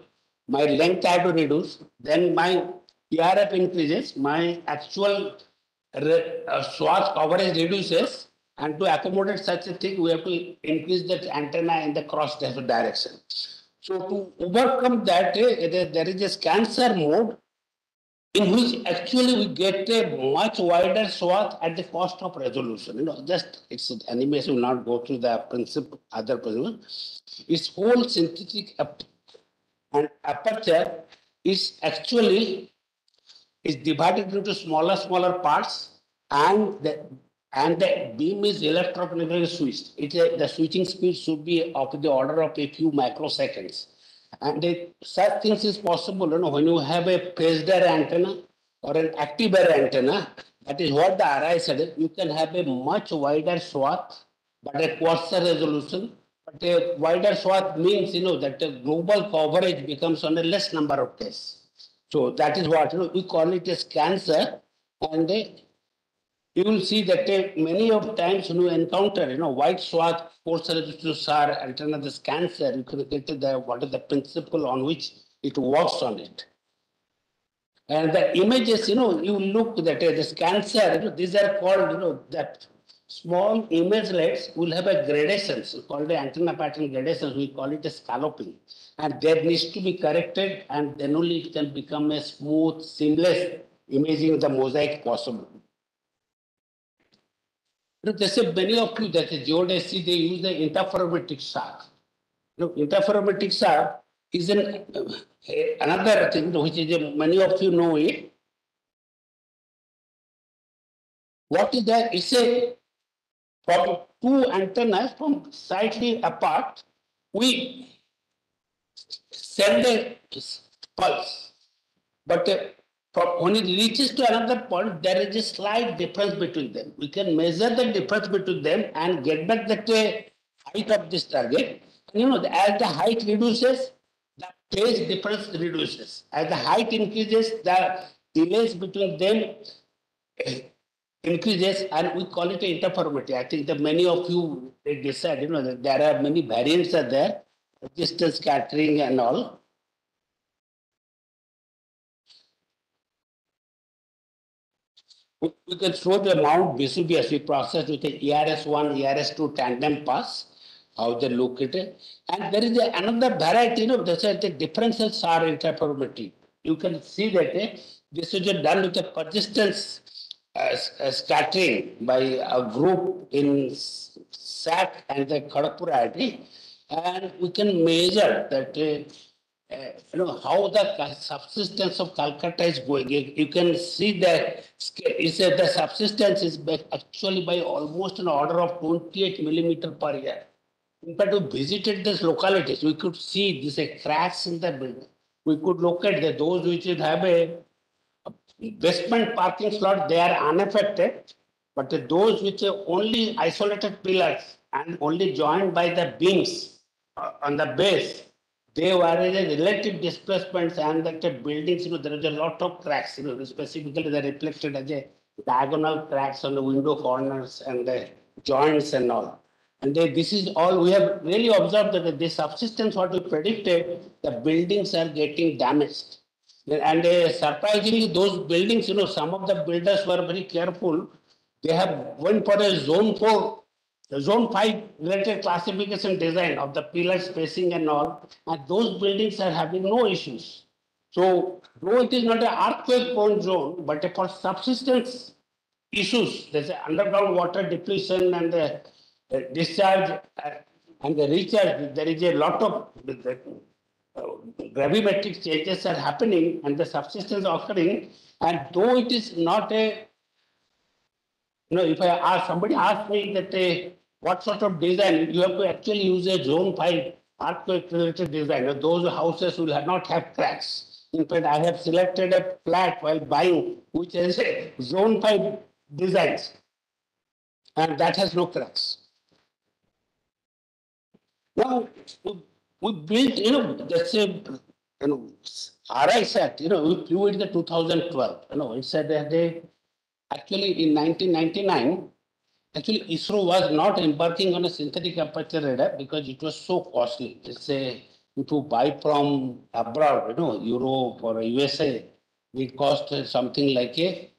my length I have to reduce, then my PRF increases, my actual re- uh, swath coverage reduces, and to accommodate such a thing, we have to increase that antenna in the cross direction. So to overcome that, there there is a ScanSAR mode in which actually we get a much wider swath at the cost of resolution. You know, just it's animation will not go through the principle, other principle. Its whole synthetic ap- and aperture is actually is divided into smaller, smaller parts and the and the beam is electromagnetically switched. It, the switching speed should be of the order of a few microseconds. And the, such things is possible, you know, when you have a phased array antenna or an active array antenna, that is what the RISAT, you can have a much wider swath, but a coarser resolution. But a wider swath means, you know, that the global coverage becomes on a less number of tests. So that is what, you know, we call it as ScanSAR. And uh, you will see that uh, many of times when you encounter, you know, white swath, force resistive SAR, antenna, this ScanSAR, you can get the, what is the principle on which it works on it. And the images, you know, you look that uh, this ScanSAR, you know, these are called, you know, that small imagelets will have a gradations called the antenna pattern gradations. We call it a scalloping. And that needs to be corrected and then only it can become a smooth, seamless imaging of the mosaic possible. They say many of you that is geodesy, they use the interferometric SAR. You know, interferometric SAR is an, uh, another thing which is uh, many of you know it. What is that? It's a from two antennas from slightly apart, we send a pulse. But uh, from when it reaches to another point, there is a slight difference between them. We can measure the difference between them and get back the uh, height of this target. You know, as the height reduces, the phase difference reduces. As the height increases, the delays between them uh, increases and we call it interferometry. I think that many of you they decide, you know, that there are many variants are there, distance scattering and all. We can show the amount BCBS we process with the ERS1, ERS2 tandem pass, how they look at it. And there is a- another variety, you know, the differences are interferometry. You can see that eh, this is done with the persistence uh, uh, scattering by a group in SAC and the Kharagpur IIT. And we can measure that, uh, you know, how the subsidence of Calcutta is going. You can see that the subsidence is actually by almost an order of 28 millimeter per year. In fact, we visited these localities, we could see these cracks in the building. We could look at the, those which have a basement parking slot, they are unaffected. But But those which are only isolated pillars and only joined by the beams uh, on the base, they were a relative displacements and that the buildings, you know, there is a lot of cracks, you know, specifically they reflected as a diagonal cracks on the window corners and the joints and all. And they, this is all, we have really observed that the subsidence what we predicted, the buildings are getting damaged. And uh, surprisingly, those buildings, you know, some of the builders were very careful. They have went for a zone four, the zone five related classification design of the pillar spacing and all. And those buildings are having no issues. So though it is not an earthquake prone zone, but for subsidence issues, there's a underground water depletion and the uh, discharge uh, and the recharge, there is a lot of uh, gravimetric changes are happening and the subsidence occurring. And though it is not a, you know, if I ask, somebody asked me that uh, what sort of design, you have to actually use a zone five earthquake related design. Those houses will not have cracks. In fact, I have selected a flat while buying, which has a zone five designs. And that has no cracks. Now, we- built, you know, that's a, you know, RISAT, you know, we flew in the two thousand twelve, you know, it said that they, actually in nineteen ninety-nine, actually ISRO was not embarking on a synthetic aperture radar because it was so costly. It's a, to buy from abroad, you know, Europe or USA, it cost something like a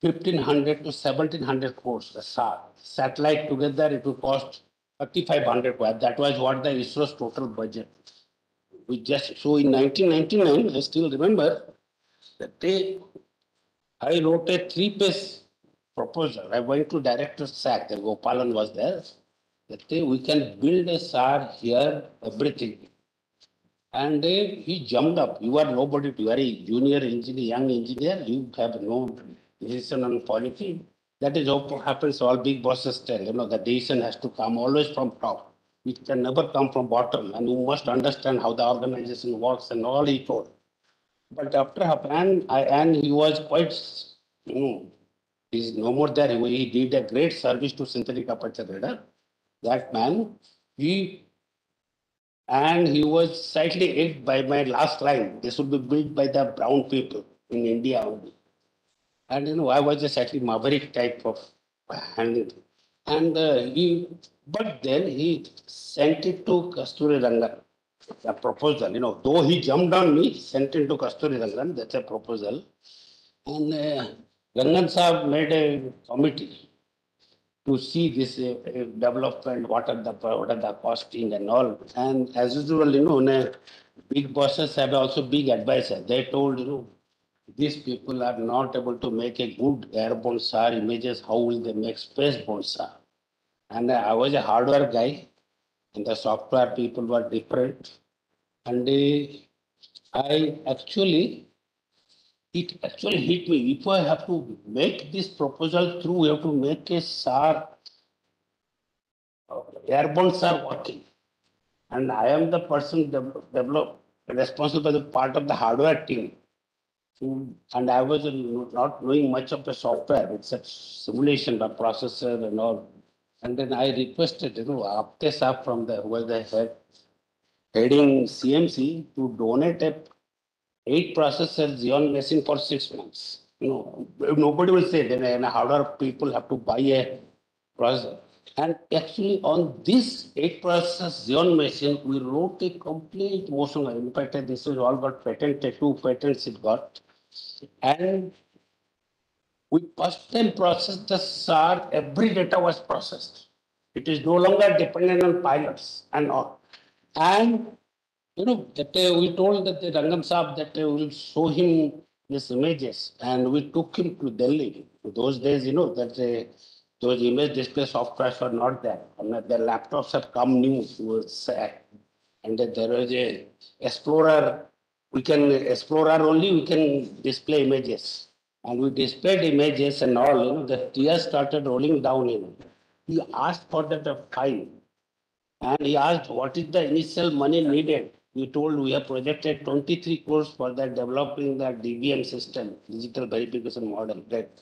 fifteen hundred to seventeen hundred crores, the. Satellite together, it will cost thirty-five hundred, that was what the ISRO's total budget. We just, so in nineteen ninety-nine, I still remember that they, I wrote a three-page proposal. I went to Director SAC, the Gopalan was there. That we can build a SAR here, everything. And uh, he jumped up. You are nobody, you are a junior engineer, young engineer, you have no decision on policy. That is what happens, all big bosses tell, you know, the decision has to come always from top. It can never come from bottom, and you must understand how the organization works and all he told. But after a plan, I, and he was quite, you know, he's no more there. He did a great service to synthetic aperture radar. That man, he, and he was slightly hit by my last line. This would be built by the brown people in India only. And you know, I was a slightly maverick type of handling. And uh, he, but then he sent it to Kasturirangan, the proposal, you know, though he jumped on me, sent it to Kasturirangan, that's a proposal. And uh, Rangan Saab made a committee to see this uh, uh, development, what are the, what are the costing and all. And as usual, you know, uh, big bosses have also big advisors. They told, you these people are not able to make a good airborne SAR images, how will they make spaceborne SAR? And I was a hardware guy, and the software people were different. And uh, I actually, it actually hit me. If I have to make this proposal through, we have to make a SAR, uh, airborne SAR working. And I am the person dev- develop, responsible for the part of the hardware team. And I was not knowing much of the software, except simulation, the processor and all. And then I requested, you know, Apte Saab from the, who was the head, heading CMC to donate a eight processor Xeon machine for six months. You know, nobody will say then, and how do people have to buy a processor? And actually on this eight processor Xeon machine, we wrote a complete motion. In fact, this is all got patented, two patents it got. And we first time processed the SAR, every data was processed. It is no longer dependent on pilots and all. And, you know, that uh, we told that the Rangan Saab that uh, we'll show him these images and we took him to Delhi. Those days, you know, that uh, those image display softwares were not there. And the laptops have come new to SAC. And that there was a Explorer, we can, Explorer only, we can display images. And we displayed images and all, you know, the tears started rolling down in. He asked for that uh, fine. And he asked, what is the initial money needed? We told we have projected twenty-three crores for that developing the DVM system, digital verification model, that.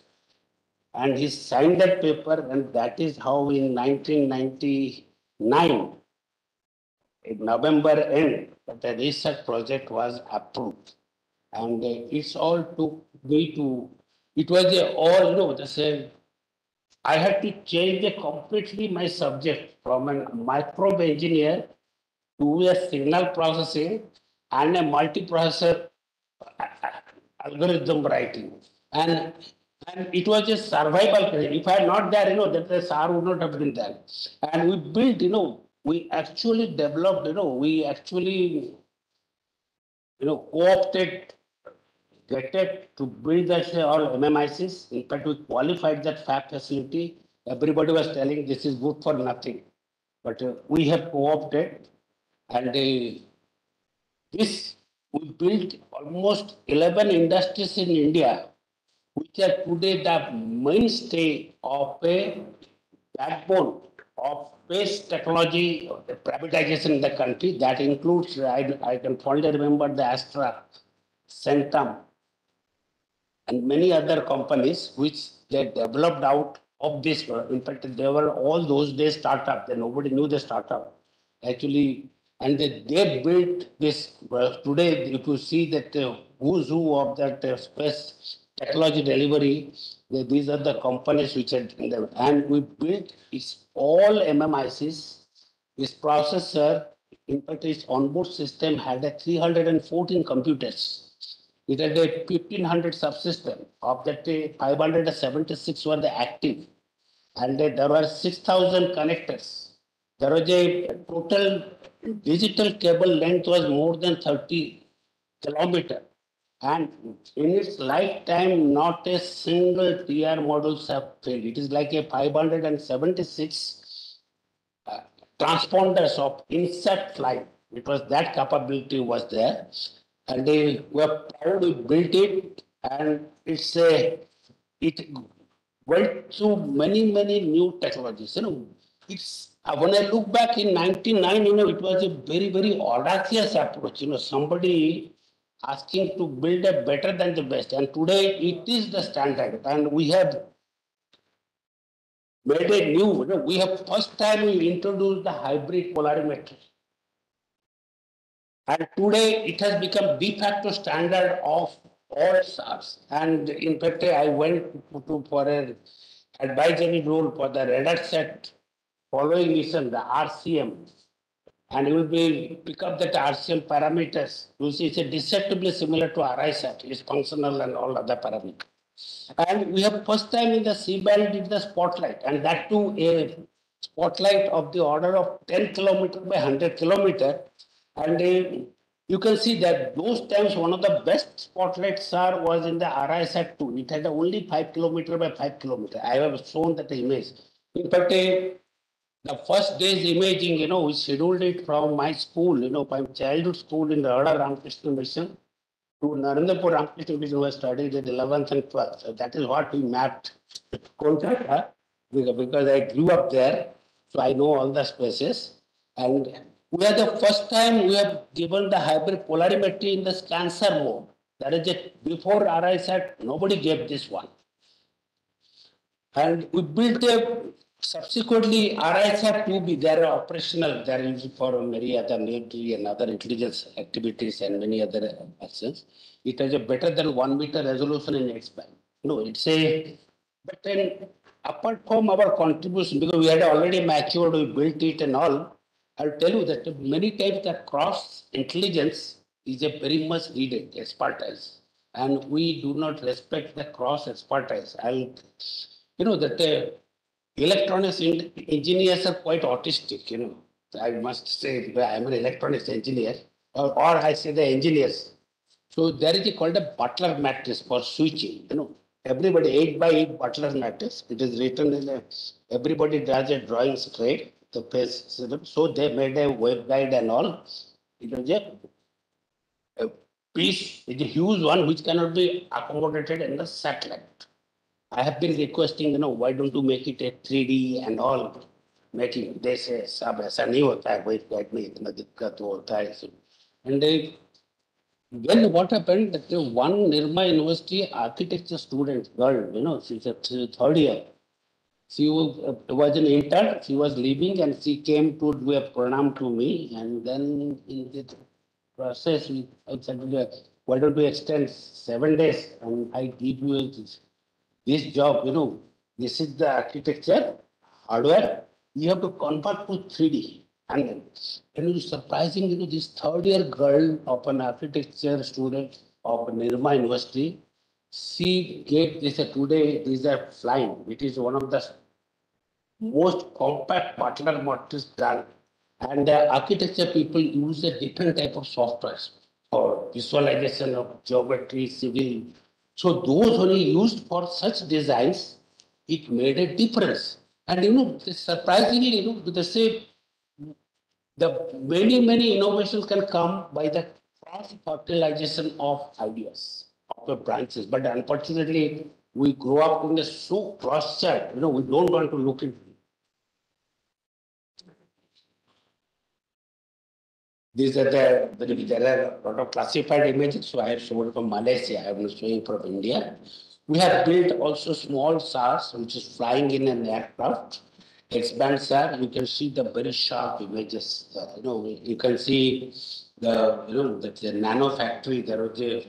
And he signed that paper and that is how in nineteen ninety-nine, in November end, the research project was approved. And it's all took me to, it was a all, you know, the same. I had to change completely my subject from a microwave engineer to a signal processing and a multiprocessor algorithm writing. And, and it was a survival. career. If I had not there, you know, that the SAR would not have been there. And we built, you know, we actually developed, you know, we actually, you know, co-opted, get it to build uh, all MMICs. In fact, we qualified that fab facility. Everybody was telling this is good for nothing. But uh, we have co-opted and uh, this, we built almost eleven industries in India, which are today the mainstay of a backbone of space technology privatization in the country. That includes, I, I can fondly remember the Astra, Centum, and many other companies which they developed out of this. In fact, they were all those days startup. Nobody knew the startup. Actually, and they, built this. today, if you see that uh, who's who of that uh, space technology delivery, they- these are the companies which are in them. And we built it's all MMICs. This processor, in fact, its onboard system had a 314 computers. It had a 1500 subsystem. Of that, uh, 576 were the active. And uh, there were 6000 connectors. There was a total digital cable length was more than 30 kilometer. And in its lifetime, not a single TR modules have failed. It is like a 576 uh, transponders of INSAT flight. It was that capability was there. And they were proud we built it and it's a, it went through many, many new technologies. You know, it's, when I look back in ninety-nine, you know, it was a very, very audacious approach. You know, somebody asking to build a better than the best. And today it is the standard. And we have made a new, you know, we have first time we introduced the hybrid polarimetry. And today it has become de facto standard of all SARs. And in fact, I went to for a advisory role for the RADARSAT following mission, the RCM. And you will be, pick up that RCM parameters. You see, it's a deceptively similar to RISAT, it's functional and all other parameters. And we have first time in the C-band did the spotlight, and that too a spotlight of the order of ten kilometer by hundred kilometer. And uh, you can see that those times, one of the best spotlights are was in the RISAT two. It had only five kilometer by five kilometer. I have shown that image. In fact, uh, the first day's imaging, you know, we scheduled it from my school, you know, my childhood school in the Rada Ramakrishna Mission to Narendra Ramakrishna Mission, where I studied at eleventh and twelfth. So that is what we mapped Kolkata, because, I grew up there, so I know all the spaces. And we are the first time we have given the hybrid polarimetry in the ScanSAR mode. That is it, before RISAT, nobody gave this one. And we built a subsequently RISAT to be there are operational, they are used for many other military and other intelligence activities and many other actions. It has a better than one meter resolution in X band. No, it's a, but then apart from our contribution, because we had already matured, we built it and all. I'll tell you that many times the cross intelligence is a very much needed expertise. And we do not respect the cross expertise. I'll, you know, that uh, electronics en- engineers are quite autistic, you know. I must say, I'm an electronics engineer, or, or I say the engineers. So there is a called a Butler matrix for switching, you know. Everybody eight by eight Butler matrix. It is written in a, everybody does a drawing straight, the system. So they made a waveguide and all. It was a, a piece, it's a huge one which cannot be accommodated in the satellite. I have been requesting, you know, why don't you make it a three D and all? Making, they say, सब ऐसा नहीं होता है, wait, wait, में इतना दिक्कत होता है. So, And they, Then what happened, that the one Nirma University architecture student, girl, you know, she's a th- third year. She was, uh, was an intern, she was leaving and she came to do a pranam to me and then in the process, we, I said, "Uh, why don't we extend seven days and I give you this, job, you know, this is the architecture, hardware, you have to convert to three D. And and it is surprising, you know, this third year girl of an architecture student of Nirma University, she gave this, uh, today, these are flying, it is one of the most compact Butler matrix done. And the architecture people use a different type of software for visualization of geometry, civil. So those only used for such designs, it made a difference. And you know, surprisingly, you know, the same, the many, many innovations can come by the cross fertilization of ideas, of the branches. But unfortunately, we grow up in a so cross you know, we don't want to look into it. These are the, there are a lot of classified images, so I have shown from Malaysia, I am showing from India. We have built also small SARs, which is flying in an aircraft. X band SAR, you can see the very sharp images, uh, you know, you can see the, you know, the, the nano factory, there was a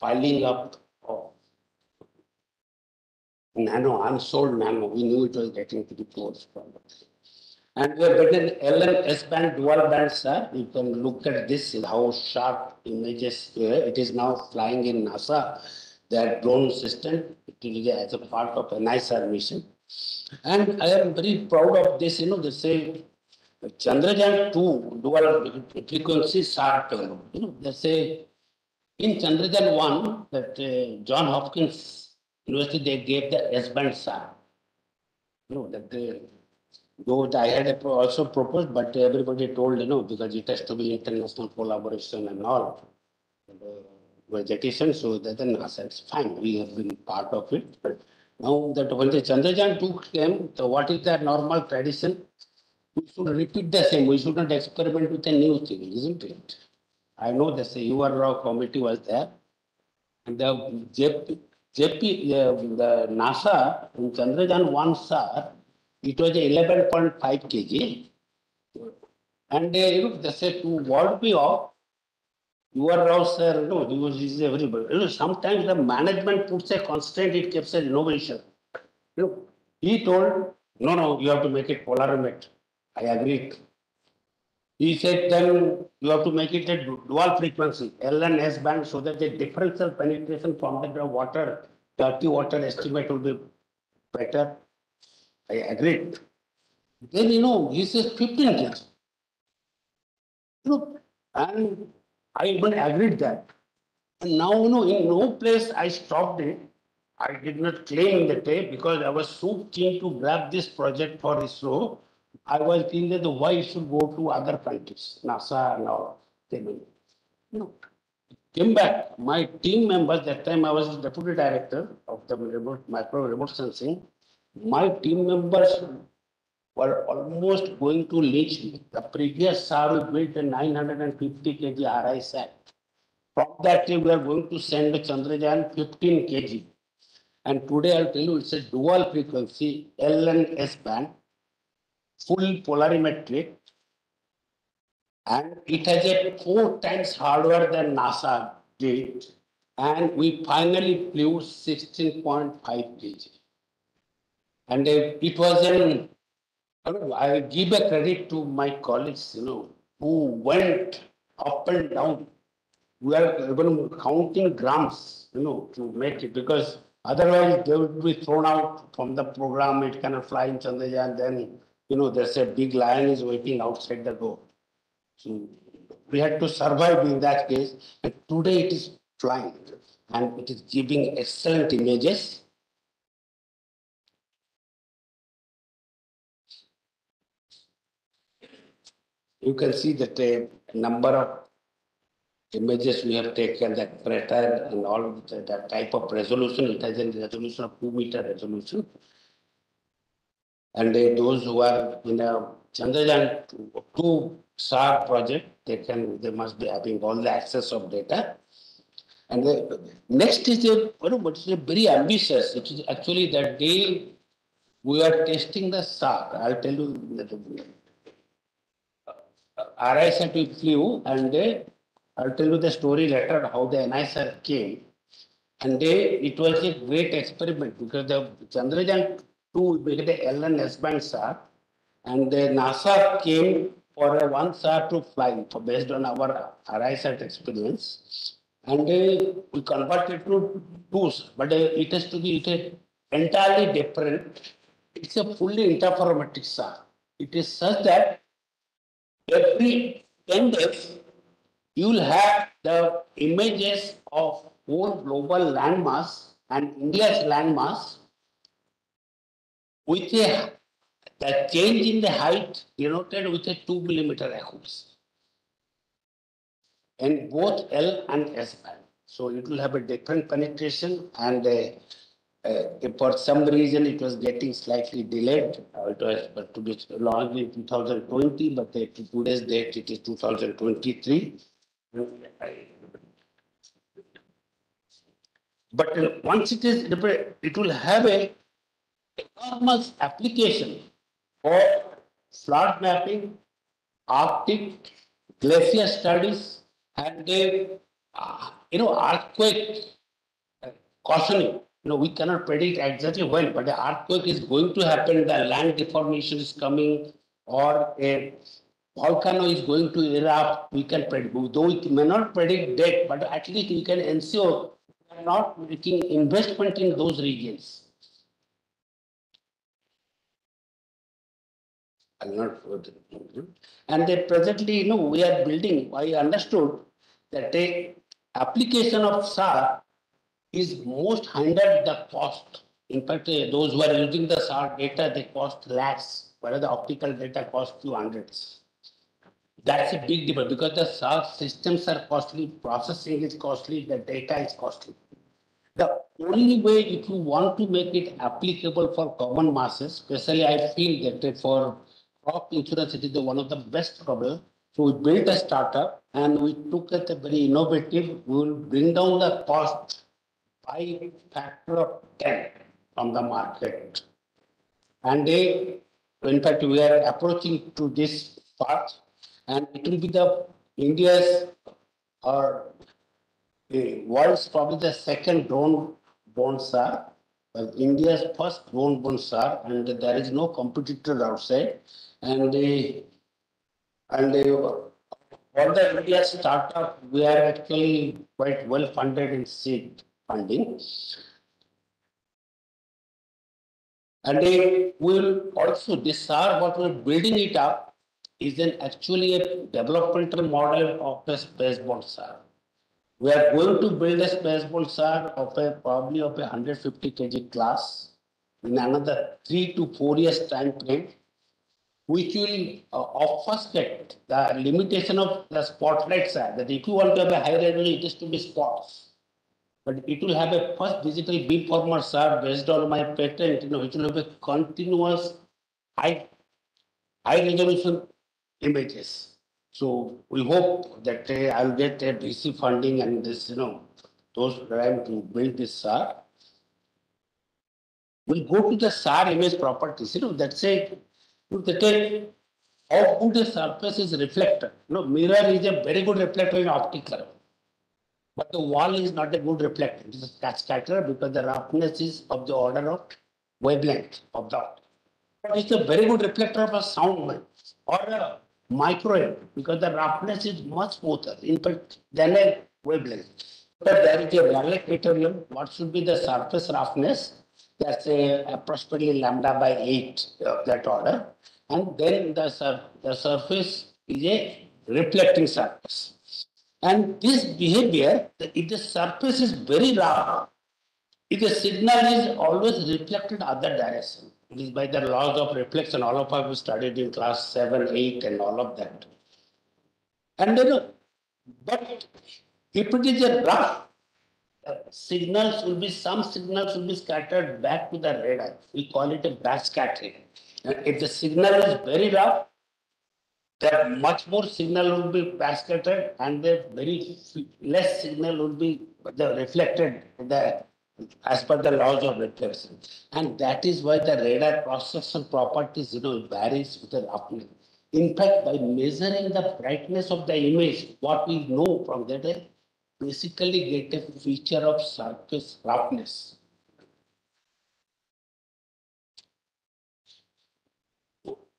piling up of nano, unsold nano, we knew it was getting to be close. And we have an LN S band, dual band, sir. You can look at this, how sharp images, uh, it is now flying in NASA. Their drone system, it is as a part of a NISAR mission. And I am very proud of this, you know, they say Chandrayaan two dual frequency payload. You know, they say in Chandrayaan one, that uh, John Hopkins University, they gave the S band SAR. You know, that they Though I had also proposed, but everybody told, you know, because it has to be international collaboration and all. Were so that then I said, fine, we have been part of it. But now that when the Chandrayaan two came, so what is the normal tradition? We should repeat the same, we should not experiment with a new thing, isn't it? I know the UR committee was there. And the JP, JP, uh, the NASA, in Chandrayaan one sir, it was eleven point five kg. And uh, know, they said to ward me off, U R Rao sir, no, he was, is everybody. You know, sometimes the management puts a constraint, it keeps an innovation. You know, he told, no, no, you have to make it polarimet. I agreed. He said, then you have to make it a dual frequency, L and S band, so that the differential penetration from the water, dirty water estimate will be better. I agreed. Then, you know, he says fifteen years. You know, and I even agreed that. And now, you know, in no place I stopped it. I did not claim the tape because I was so keen to grab this project for ISRO. I was thinking that why it should go to other countries, NASA and all. They will. You know, came back, my team members, that time I was deputy director of the remote, micro remote sensing. My team members were almost going to me. The previous SAR we built a nine hundred and fifty kg RISAT. From that day, we are going to send Chandrayaan fifteen kg. And today I'll tell you, it's a dual frequency, L and S band, full polarimetric. And it has a four times hardware than NASA did. And we finally flew sixteen point five kg. And it was an, I give a credit to my colleagues, you know, who went up and down. We are even counting grams, you know, to make it, because otherwise they would be thrown out from the program, it cannot fly in Chandrayaan, And then, you know, there's a big lion is waiting outside the door. So we had to survive in that case, and today it is flying, and it is giving excellent images. You can see that a number of images we have taken, that crater and all of the, that type of resolution, it has a resolution of two meter resolution. And they- those who are in a Chandrayaan two- two SAR project, they can, they must be having all the access of data. And the next is a, what is a very ambitious, it is actually that day we are testing the SAR. I'll tell you. RISAT flew and they, I'll tell you the story later how the NISAR came. And they, it was a great experiment because the Chandrayaan two became the L and S band SAR. And the NASA came for a one SAR to fly for based on our RISAT experience. And uh, we converted to two, but uh, it has to be is entirely different. It's a fully interferometric SAR. It is such that every ten days, you will have the images of whole global landmass and India's landmass with a, the change in the height denoted with a two millimeter accuracy. In both L and S band. So it will have a different penetration and uh, uh, for some reason it was getting slightly delayed. uh, It was but to be launched in two thousand twenty, but to today's date, it is two thousand twenty-three. But uh, once it is, it will have a enormous application for flood mapping, Arctic glacier studies, and uh, you know earthquake uh, cautioning. You know, we cannot predict exactly when, but the earthquake is going to happen, the land deformation is coming, or a volcano is going to erupt, we can predict, though we may not predict date, but at least we can ensure we are not making investment in those regions. I'll not. And then presently, you know, we are building, I understood that a application of SAR is most hindered the cost. In fact, those who are using the SAR data, they cost less, whereas the optical data cost few hundreds. That's a big difference because the SAR systems are costly, processing is costly, the data is costly. The only way if you want to make it applicable for common masses, especially I feel that for crop insurance, it is the one of the best problem. So we built a startup and we took it a very innovative, we will bring down the cost by factor of ten from the market. And they, in fact, we are approaching to this part and it will be the India's or the world's probably the second drone born SAR. But India's first drone born SAR and there is no competitor outside. And the and the for the India startup, we are actually quite well funded in seed funding. And they will also, this SAR, what we're building it up is an actually a developmental model of a spaceborne SAR. We are going to build a spaceborne SAR of a probably of a hundred fifty kg class in another three to four years time frame, which will uh, obfuscate the limitation of the spotlight SAR. That if you want to have a high resolution, it is to be spots. But it will have a first digital beamformer SAR based on my patent, you know, it will have a continuous high, high resolution images. So we hope that uh, I'll get a VC funding and this, you know, those trying to build this SAR. We'll go to the SAR image properties, you know, that's a, that a, how good the surface is reflected. You know, mirror is a very good reflector in optical. But the wall is not a good reflector, it is a scatter because the roughness is of the order of wavelength of the. But it's a very good reflector of a sound wave or a microwave because the roughness is much smoother in fact than a wavelength. But there is a Rayleigh criterion, what should be the surface roughness? That's a approximately lambda by eight of that order. And then the sur- the surface is a reflecting surface. And this behavior, if the surface is very rough, if the signal is always reflected other direction, it is by the laws of reflection, all of us have studied in class seven, eight and all of that. And then, but if it is a rough, uh, signals will be, some signals will be scattered back to the radar. We call it a backscattering. If the signal is very rough, that much more signal will be backscattered and the very less signal will be reflected the as per the laws of reflection. And that is why the radar cross-section properties, you know, varies with the roughness. In fact, by measuring the brightness of the image, what we know from that is basically get a feature of surface roughness.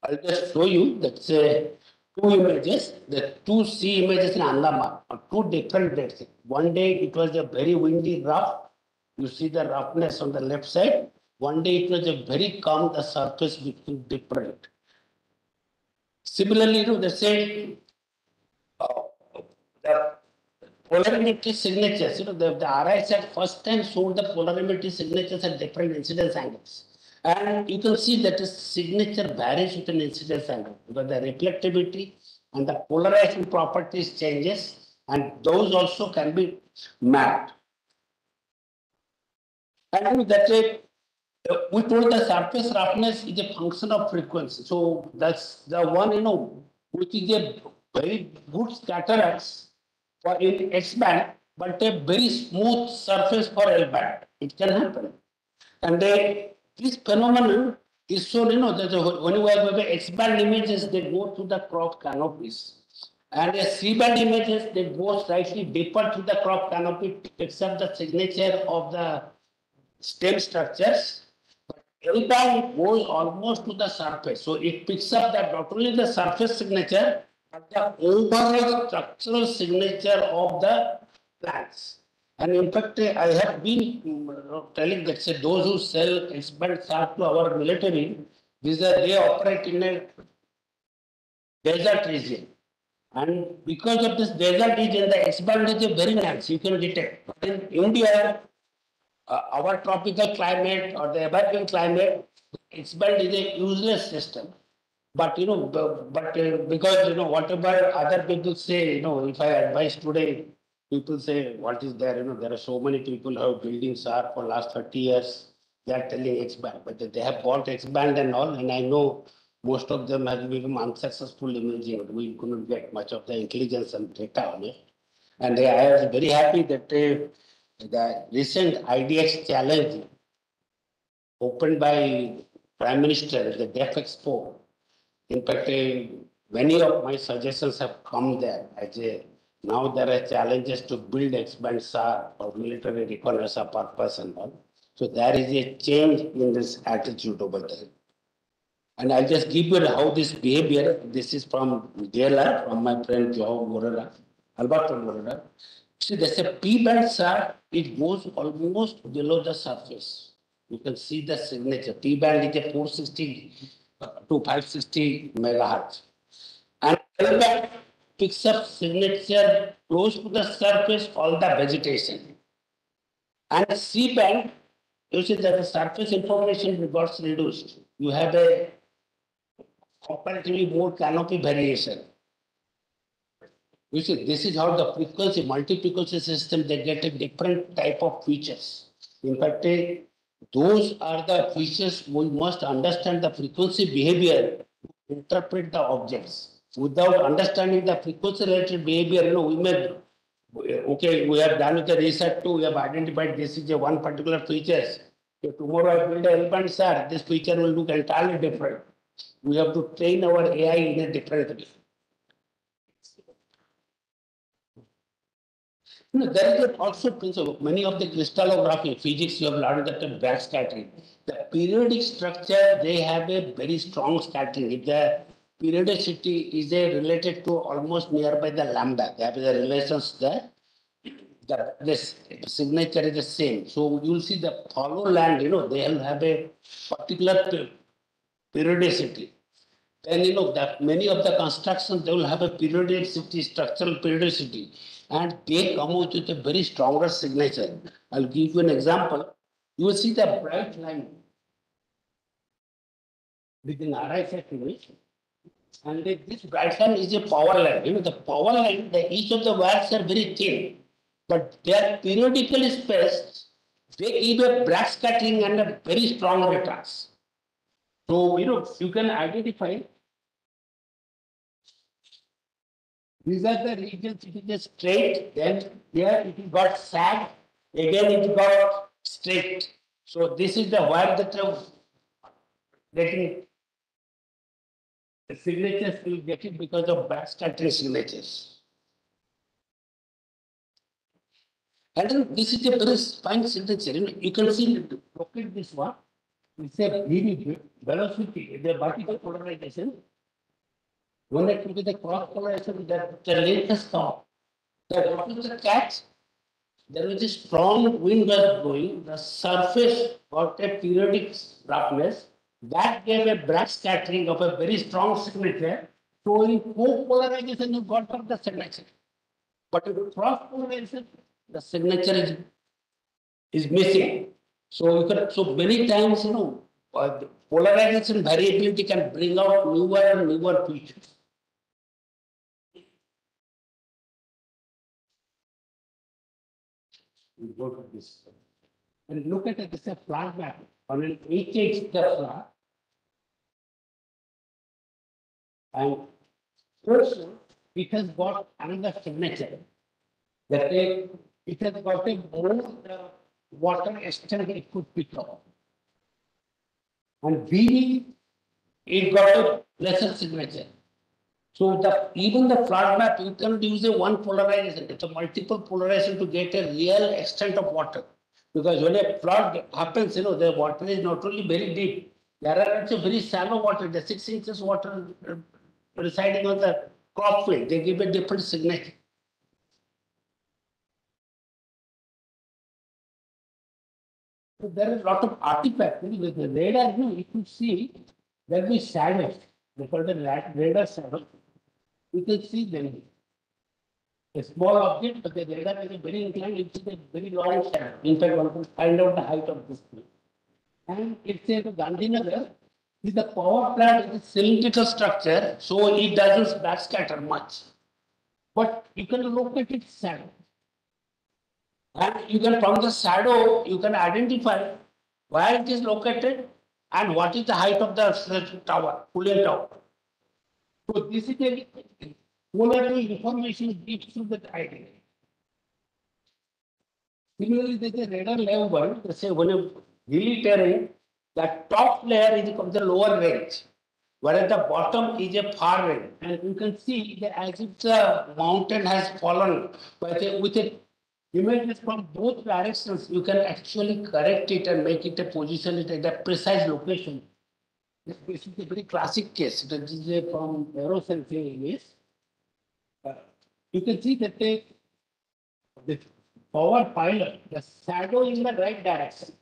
I'll just show you, that's uh, two images, the two sea images in Andaman, two different dates. One day it was a very windy rough, you see the roughness on the left side. One day it was a very calm, the surface became different. Similarly, know, the same, uh, the polarimetry signatures, you know, the, the RISAT first time showed the polarimetry signatures at different incidence angles. And you can see that the signature varies with an incidence angle because the reflectivity and the polarization properties changes and those also can be mapped. And that uh, we told the surface roughness is a function of frequency. So that's the one, you know, which is a very good scatterers for in X band, but a very smooth surface for L band. It can happen. And they, this phenomenon is shown, you know, that when you have the X band images, they go to the crop canopies. And the C band images, they go slightly deeper to the crop canopy, to except the signature of the stem structures. But L band goes almost to the surface, so it picks up that not only the surface signature, but the overall structural signature of the plants. And in fact, I have been mm, telling that say those who sell expert SAR to our military, these are, they operate in a desert region. And because of this desert region, the X band is very nice, you can detect. But in India, uh, our tropical climate or the American climate, X band is a useless system. But you know, bu- but uh, because you know, whatever other people say, you know, if I advise today, people say, what is there, you know, there are so many people who have buildings are for last thirty years. They are telling X band, but they have bought X band and all, and I know most of them have become unsuccessful imaging. We couldn't get much of the intelligence and data on it. And I was very happy that uh, the recent iDEX challenge opened by Prime Minister the DefExpo. In fact, uh, many of my suggestions have come there as a, now there are challenges to build X band SAR for military reconnaissance purpose and all. So there is a change in this attitude over there. And I'll just give you how this behavior, this is from DLR, from my friend Joe Moreira, Alberto Moreira. See, there's a P band SAR, it goes almost below the surface. You can see the signature. P band is a four sixty to five sixty megahertz. And picks up signature close to the surface, all the vegetation. And C band, you see that the surface information got reduced. You have a comparatively more canopy variation. You see, this is how the frequency, multi-frequency system, they get a different type of features. In fact, eh, those are the features we must understand the frequency behavior, to interpret the objects. Without understanding the frequency related behavior, you know, we may, okay, we have done with the research too, we have identified this is a one particular features. If tomorrow I build a L-band SAR, this feature will look entirely different. We have to train our AI in a different way. No, there is also principle, many of the crystallography, physics, you have learned that the back scattering. The periodic structure, they have a very strong scattering. If the periodicity is a related to almost nearby the lambda, they have the relations there. The, this signature is the same. So you'll see the follow land, you know, they'll have a particular periodicity. Then you know that many of the constructions, they will have a periodicity, structural periodicity. And they come out with a very stronger signature. I'll give you an example. You will see the bright line. Within RIS image. And this line is a power line. You know, the power line, the each of the wires are very thin. But they are periodically spaced. They give a black scattering and a very strong returns. So, you know, you can identify These are the regions, it is straight, then here it got sag, again it got straight. So this is the where the term getting signatures will get it because of back scattering signatures. And then this is a very fine signature, you can see, look at this one. It's a very velocity, the vertical polarization. When it will be the cross polarization, that the length has come. The what is the catch? There was a strong wind was blowing, the surface got a periodic roughness. That gave a back scattering of a very strong signature, showing co-polarization you got from the signature. But if cross polarization, the signature is, is missing. So can, so many times, you know, uh, polarization variability can bring out newer and newer features. Go to this. And look at this flat map on an eight inch Tesla. And first, it has got another signature. That it, it has got a more uh, water extent it could pick up. And BD, it got a lesser signature. So the, even the flood map, you can use a one polarization, it's a multiple polarization to get a real extent of water. Because when a flood happens, you know, the water is not only very deep, there are also very shallow water, the six inches water residing on the crop they give a different signature. So there are a lot of artifacts, with the radar, you know, you can see, there will be shadows, because the radar shadow, you can see them. A small object, but the radar is very inclined, it's a very long shadow. In fact, one can find out the height of this thing. And it's a Gandhinagar, is the power plant is a cylindrical structure, so it doesn't backscatter much. But you can look at its shadow. And you can, from the shadow, you can identify where it is located and what is the height of the tower, cooling tower. So this is a quality information gives through the idea. Similarly, there's a radar level, they say when you hilly terrain, the top layer is of the lower range, whereas the bottom is a far range. And you can see that as if the mountain has fallen, but a- with a images from both directions, you can actually correct it and make it a position it at a precise location. This is a very classic case, that is from aerosensing image. Uh, You can see that the, the power pilot, the shadow in the right direction.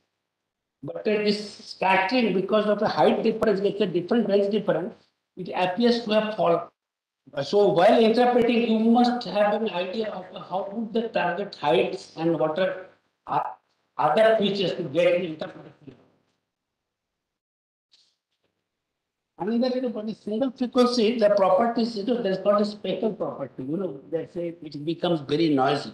But this scattering because of the height difference, a different range difference, it appears to have fallen. So while interpreting, you must have an idea of how would the target heights and what are other features to get it interpreted. Another, for the single frequency, the properties, you know, there's got a spatial property, you know, they say it becomes very noisy.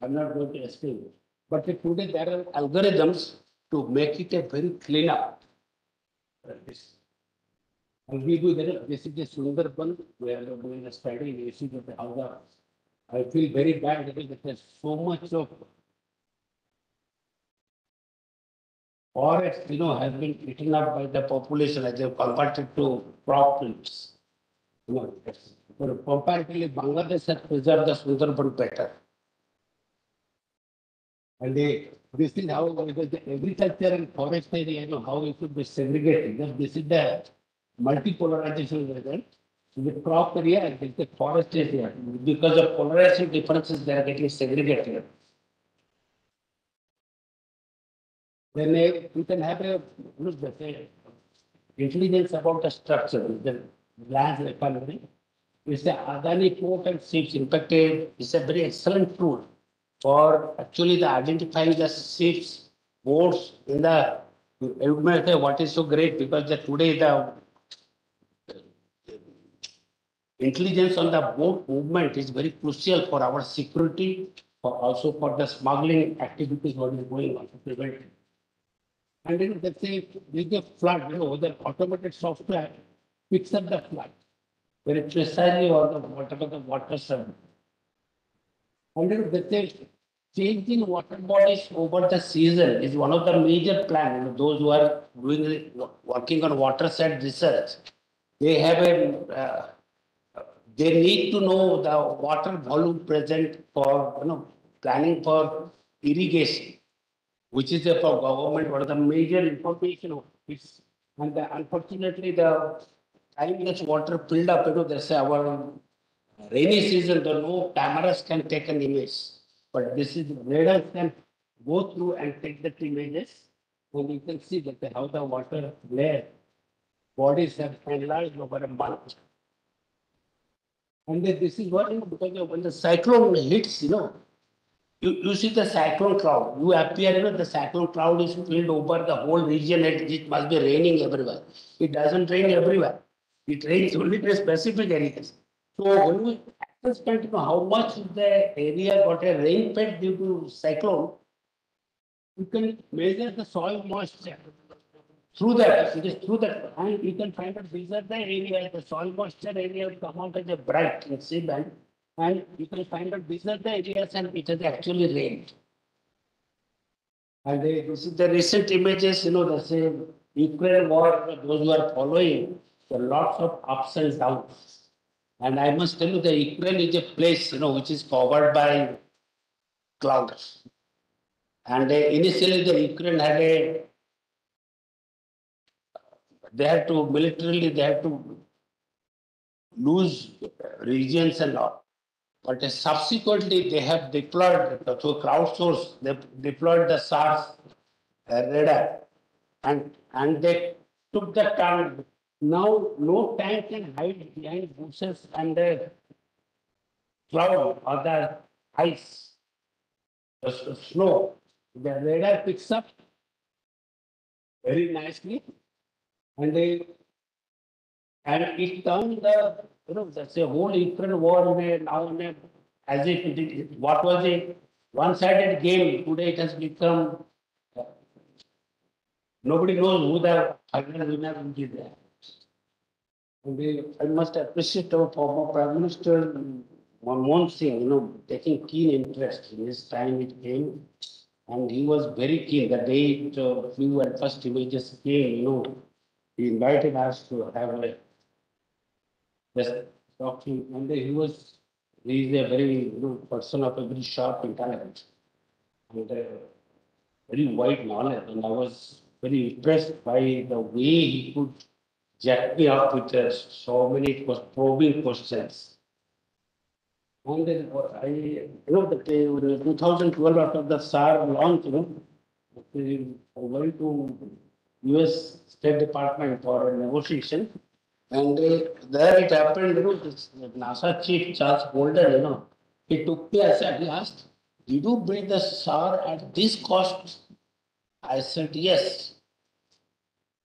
I'm not going to explain it. But today there are algorithms to make it a very clean up. And we do that, this is the Sundarban, we are doing a study, see that how the, I feel very bad because there's so much of forest, you know, has been eaten up by the population as they've converted to fields. You know, but comparatively Bangladesh has preserved the Sundarban better. And they, this is how, because the agriculture and forest area, you know, how it should be segregated, That this is the multipolarization result. With crop area and with the forest area, because of polarization differences, they are getting segregated. Then uh, you can have a, look, the intelligence about the structure, the land economy. It's the Adani port and ships, uh, it's a very excellent tool for actually the identifying the ships, boats in the, you may say what is so great because the today the intelligence on the boat movement is very crucial for our security, for also for the smuggling activities what is going on to prevent. And then let's say with the flood, you know, the automated software picks up the flood. very precisely on the whatever the water survey. Then the changing water bodies over the season is one of the major plan, you know, those who are doing, working on watershed research. They have a, uh, they need to know the water volume present for, you know, planning for irrigation, which is a for government, one of the major information. of It's, and the- unfortunately, the time gets water filled up, you know, there's our rainy season, the no cameras can take an image. But this is, radars can go through and take the images. And you can see that how the water layer bodies have enlarged over a month. And this is what, you know, because when the cyclone hits, you know, you, you see the cyclone cloud, you appear, you know, the cyclone cloud is filled over the whole region, it, it must be raining everywhere. It doesn't rain everywhere. It rains only in specific areas. So when we you know, how much the area got a rain fed due to cyclone, you can measure the soil moisture through that, it is through that, and you can find out these are the areas, the soil moisture area will come out as a bright in seabed. And you can find out these are the areas and it has actually rained. And they- this is the recent images, you know, the same Ukraine war, those who are following, are lots of ups and downs. And I must tell you, the Ukraine is a place, you know, which is covered by clouds. And uh, initially, the Ukraine had a they had to militarily, they had to lose regions and all. But subsequently, they have deployed through crowdsource, they deployed the SARS uh, radar. And, and they took the tank. Now, no tank can hide behind bushes and the cloud or the ice, the snow. The radar picks up very nicely and they, and it turned the, you know, that's a whole Ukraine war in a, now in a, as if it, it- what was a one-sided game, today it has become. uh, Nobody knows who the final winner will be there. I must appreciate our former Prime Minister Manmohan Singh, you know, taking keen interest in his time it came. And he was very keen, the day it, flew and first images came, you know, he invited us to have a just talk to him, and he was, he is a very, you know, person of a very sharp intellect. And uh, very wide knowledge, and I was very impressed by the way he could jack me up with uh, so many probing questions. And then uh, I, you know, the two thousand twelve after the SAR launch, you know, went to US State Department for a negotiation. And uh, there it happened, you know, this NASA chief Charles Bolden, you know, he took me aside, he asked, did you build the SAR at this cost? I said, yes.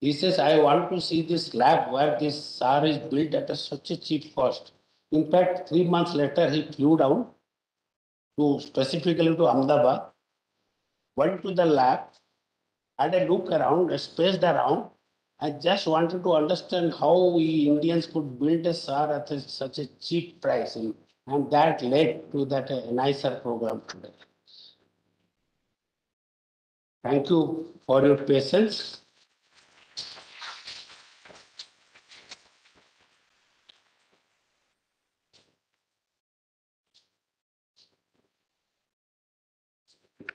He says, I want to see this lab where this SAR is built at a such a cheap cost. In fact, three months later, he flew down to specifically to Ahmedabad, went to the lab, had a look around, spaced around. I just wanted to understand how we Indians could build a SAR at a- such a cheap price. And, and that led to that uh, NISAR program today. Thank you for your patience.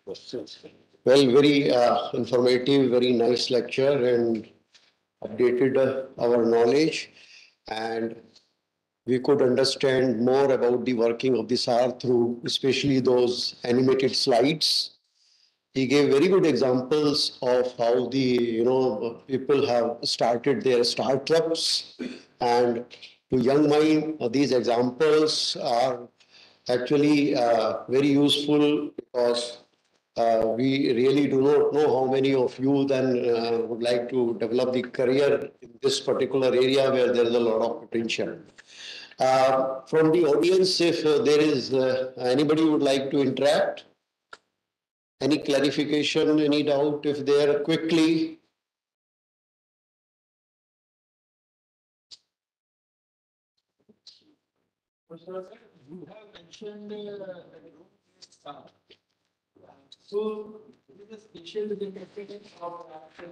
Questions? Well, very uh, informative, very nice lecture and updated uh, our knowledge. And we could understand more about the working of the SAR through especially those animated slides. He gave very good examples of how the, you know, people have started their startups. And to young mind, uh, these examples are actually uh, very useful because uh, we really do not know how many of you then uh, would like to develop the career in this particular area where there is a lot of potential. Uh, From the audience, if uh, there is uh, anybody would like to interact? Any clarification, any doubt, if there quickly? You have mentioned uh, So it is special detected of action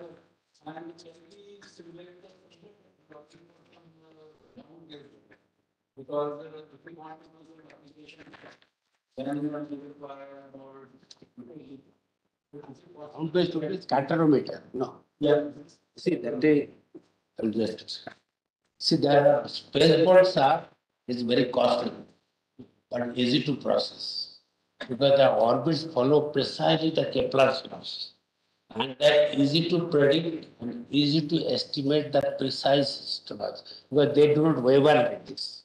and can be simulated because uh, if we want to do the application, then we will require more. Ground based to is scatterometer, no. Yeah. See, that they, I'll just, see, the space boards are, is very costly, but easy to process. Because the orbits follow precisely the Kepler's laws. And that easy to predict and easy to estimate the precise stars, because they do not waver like this.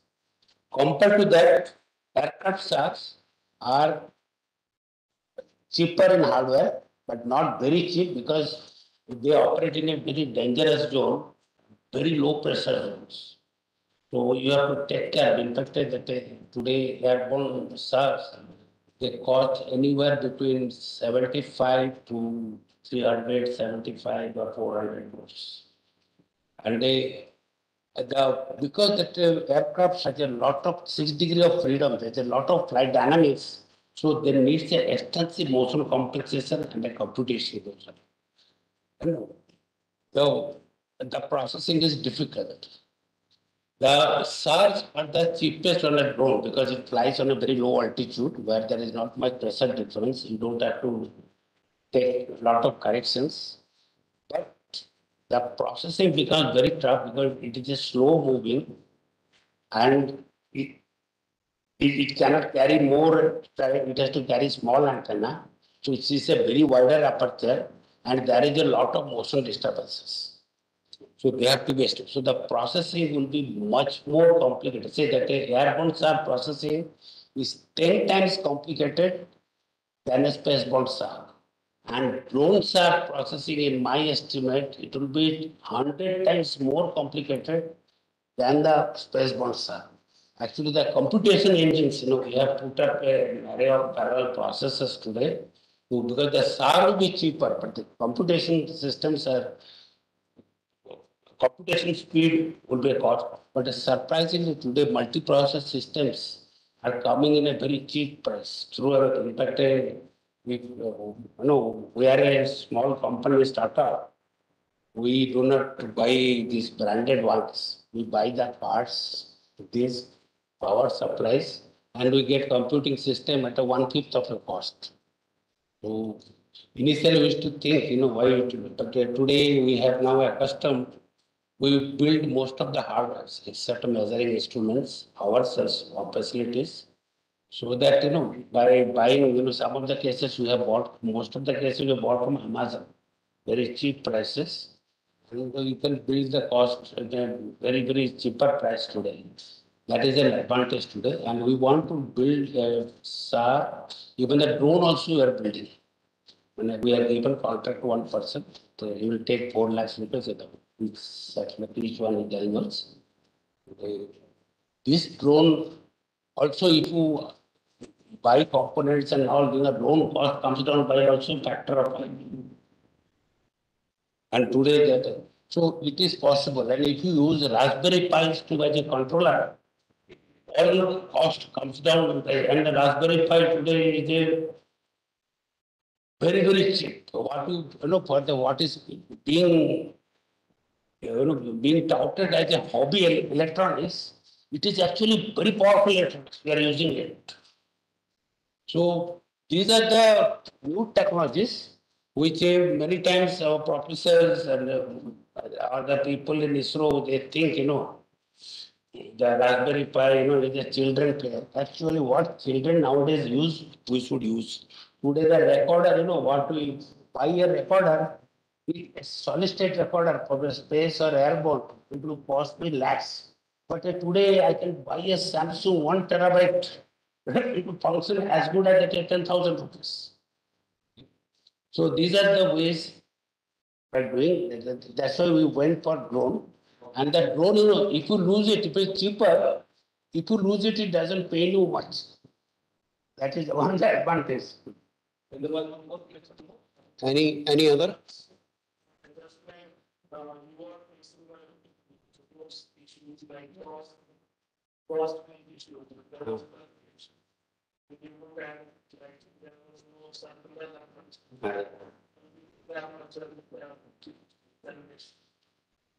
Compared to that, aircraft stars are cheaper in hardware, but not very cheap because they operate in a very dangerous zone, very low pressure zones. So you have to take care. In fact, that uh, today airborne SARS, they cost anywhere between seventy-five to three hundred seventy-five or four hundred crores. And they, the, because that uh, aircraft has a lot of six degree of freedom, there's a lot of flight dynamics. So there needs a extensive motion compensation and a computation also. So the processing is difficult. The SARS are the cheapest on a drone because it flies on a very low altitude where there is not much pressure difference. You don't have to take a lot of corrections. But the processing becomes very tough because it is a slow moving and it it, it cannot carry more, it has to carry small antenna. So it is a very wider aperture and there is a lot of motion disturbances. So they have to be, st- so the processing will be much more complicated. Say that a airborne SAR processing is ten times complicated than a spaceborne SAR. And drone SAR processing, in my estimate, it will be hundred times more complicated than the spaceborne SAR. Actually, the computation engines, you know, we have put up an array of parallel processors today. Because the SAR will be cheaper, but the computation systems are computation speed will be a cost, but surprisingly today multiprocessor systems are coming in a very cheap price through our, uh, we, uh, you know, we are a small company startup. We do not buy these branded ones. We buy the parts, these power supplies, and we get computing system at a one fifth of the cost. So initially we used to think, you know, why, but uh, today we have now accustomed we build most of the hardware, except measuring instruments, ourselves, our facilities. So that, you know, by buying, you know, some of the cases we have bought, most of the cases we have bought from Amazon, very cheap prices. And you can build the cost at a very, very cheaper price today. That is an advantage today, and we want to build a SAR, even the drone also we are building. When we are given contract to one person, so he will take four lakhs rupees the each one the animals. This drone, also if you buy components and all, the drone cost comes down by also factor of five. And today that, so it is possible, and if you use Raspberry Pis to as a controller, all cost comes down, and the Raspberry Pi today is a very, very cheap. What you, you know, for the, what is being you know, being touted as a hobby electronics, it is actually very powerful electronics. We are using it. So these are the new technologies which uh, many times our professors and uh, other people in ISRO, they think, you know, the Raspberry Pi, you know, is a children play. Actually, what children nowadays use, we should use. Today, the recorder, you know, what we buy a recorder, a solid state recorder for the space or airborne, it will cost me lakhs. But uh, today I can buy a Samsung one terabyte, [laughs] it will function as good as ten thousand rupees. So these are the ways we're doing, That- that- that's why we went for drone. And that drone, you know, if you lose it, if it's cheaper, if you lose it, it doesn't pay you much. That is [laughs] one advantage. Any, any other? Was maybe slow. There was a confusion. If you look at, like, there was no circular reference. There was a, uh, derivation.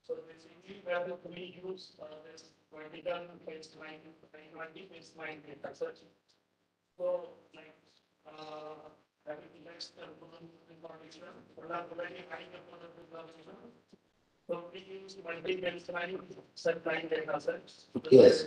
So basically, where we use, uh, this vertical baseline, twenty baseline data set. So like, uh, having less than information, but not very high component information. So we use multi-baseline set line data sets. Yes.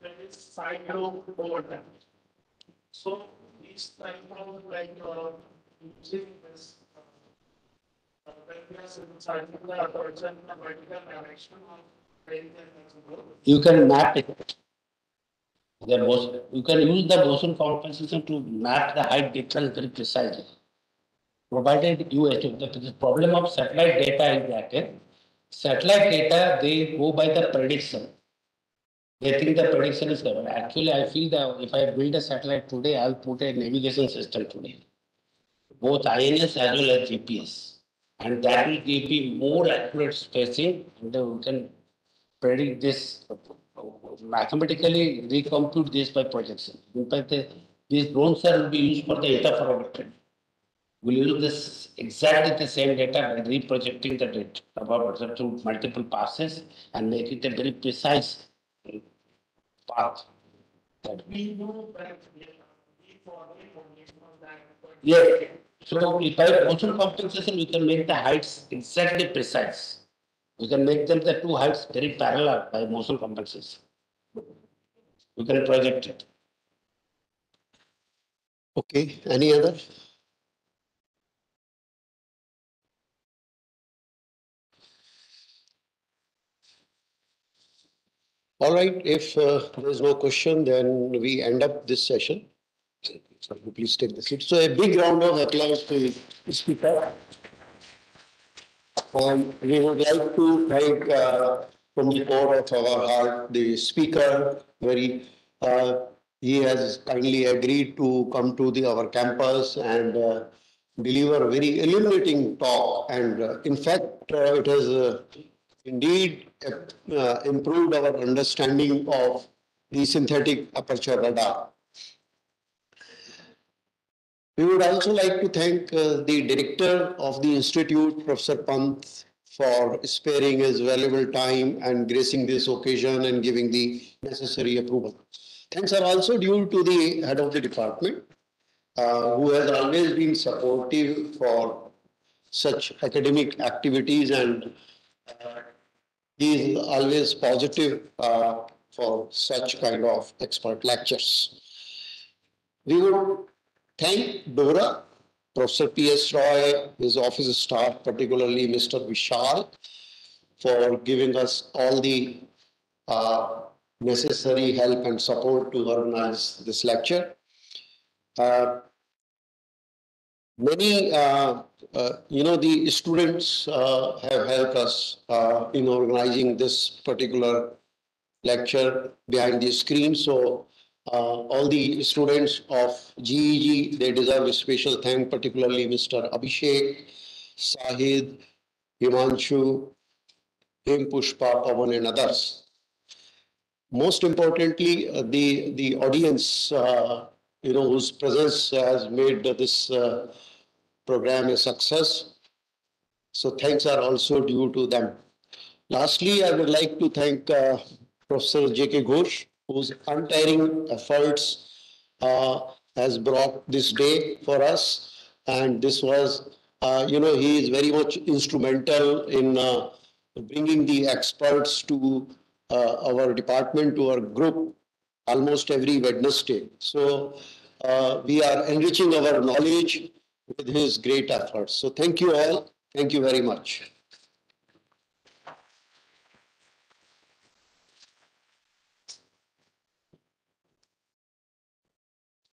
There is side load over time. So these of like, uh, using this. uh, uh, load. you can map it. The Bose, you can use the Boson compensation to map the height difference very precisely. Provided you, achieve- the, the problem of satellite data is that eh, satellite data, they go by the prediction. They think the prediction is correct. Actually, I feel that if I build a satellite today, I'll put a navigation system today. Both INS as well as GPS. And that will give me more accurate spacing and we can predict this mathematically recompute this by projection. In fact, these drones will be used for the interferometry. We'll use this exactly the same data by reprojecting the data about through multiple passes and make it a very precise path. That- We know that we are, we for, we for, we know that. but- Yeah. So if I have motion compensation, we can make the heights exactly precise. We can make them the two heights very parallel by motion compensation. We can project it. Okay, any other? All right, if uh, there is no question, then we end up this session. So please take the seat. So a big round of applause to the speaker. And we would like to thank uh, from the core of our heart, the speaker, very, uh, he has kindly agreed to come to the, our campus and uh, deliver a very illuminating talk. And uh, in fact, uh, it has uh, indeed uh, improved our understanding of the synthetic aperture radar. We would also like to thank uh, the director of the institute, Professor Pant, for sparing his valuable time and gracing this occasion and giving the necessary approval. Thanks are also due to the head of the department, uh, who has always been supportive for such academic activities and uh, he is always positive uh, for such kind of expert lectures. We would thank Dora, Professor P.S. Roy, his office staff, particularly Mr. Vishal, for giving us all the uh, necessary help and support to organize this lecture. Uh, Many, uh, uh, you know, the students uh, have helped us uh, in organizing this particular lecture behind the screen. So uh, all the students of GEG, they deserve a special thank, particularly Mr. Abhishek, Sahid, Himanshu, Him Pushpa, Pawan and others. Most importantly, uh, the, the audience, you know, whose presence has made this uh, program a success. So thanks are also due to them. Lastly, I would like to thank uh, Professor J.K. Ghosh, whose untiring efforts uh, has brought this day for us. And this was, uh, you know, he is very much instrumental in uh, bringing the experts to uh, our department, to our group, almost every Wednesday. So uh, we are enriching our knowledge with his great efforts. So thank you all. Thank you very much.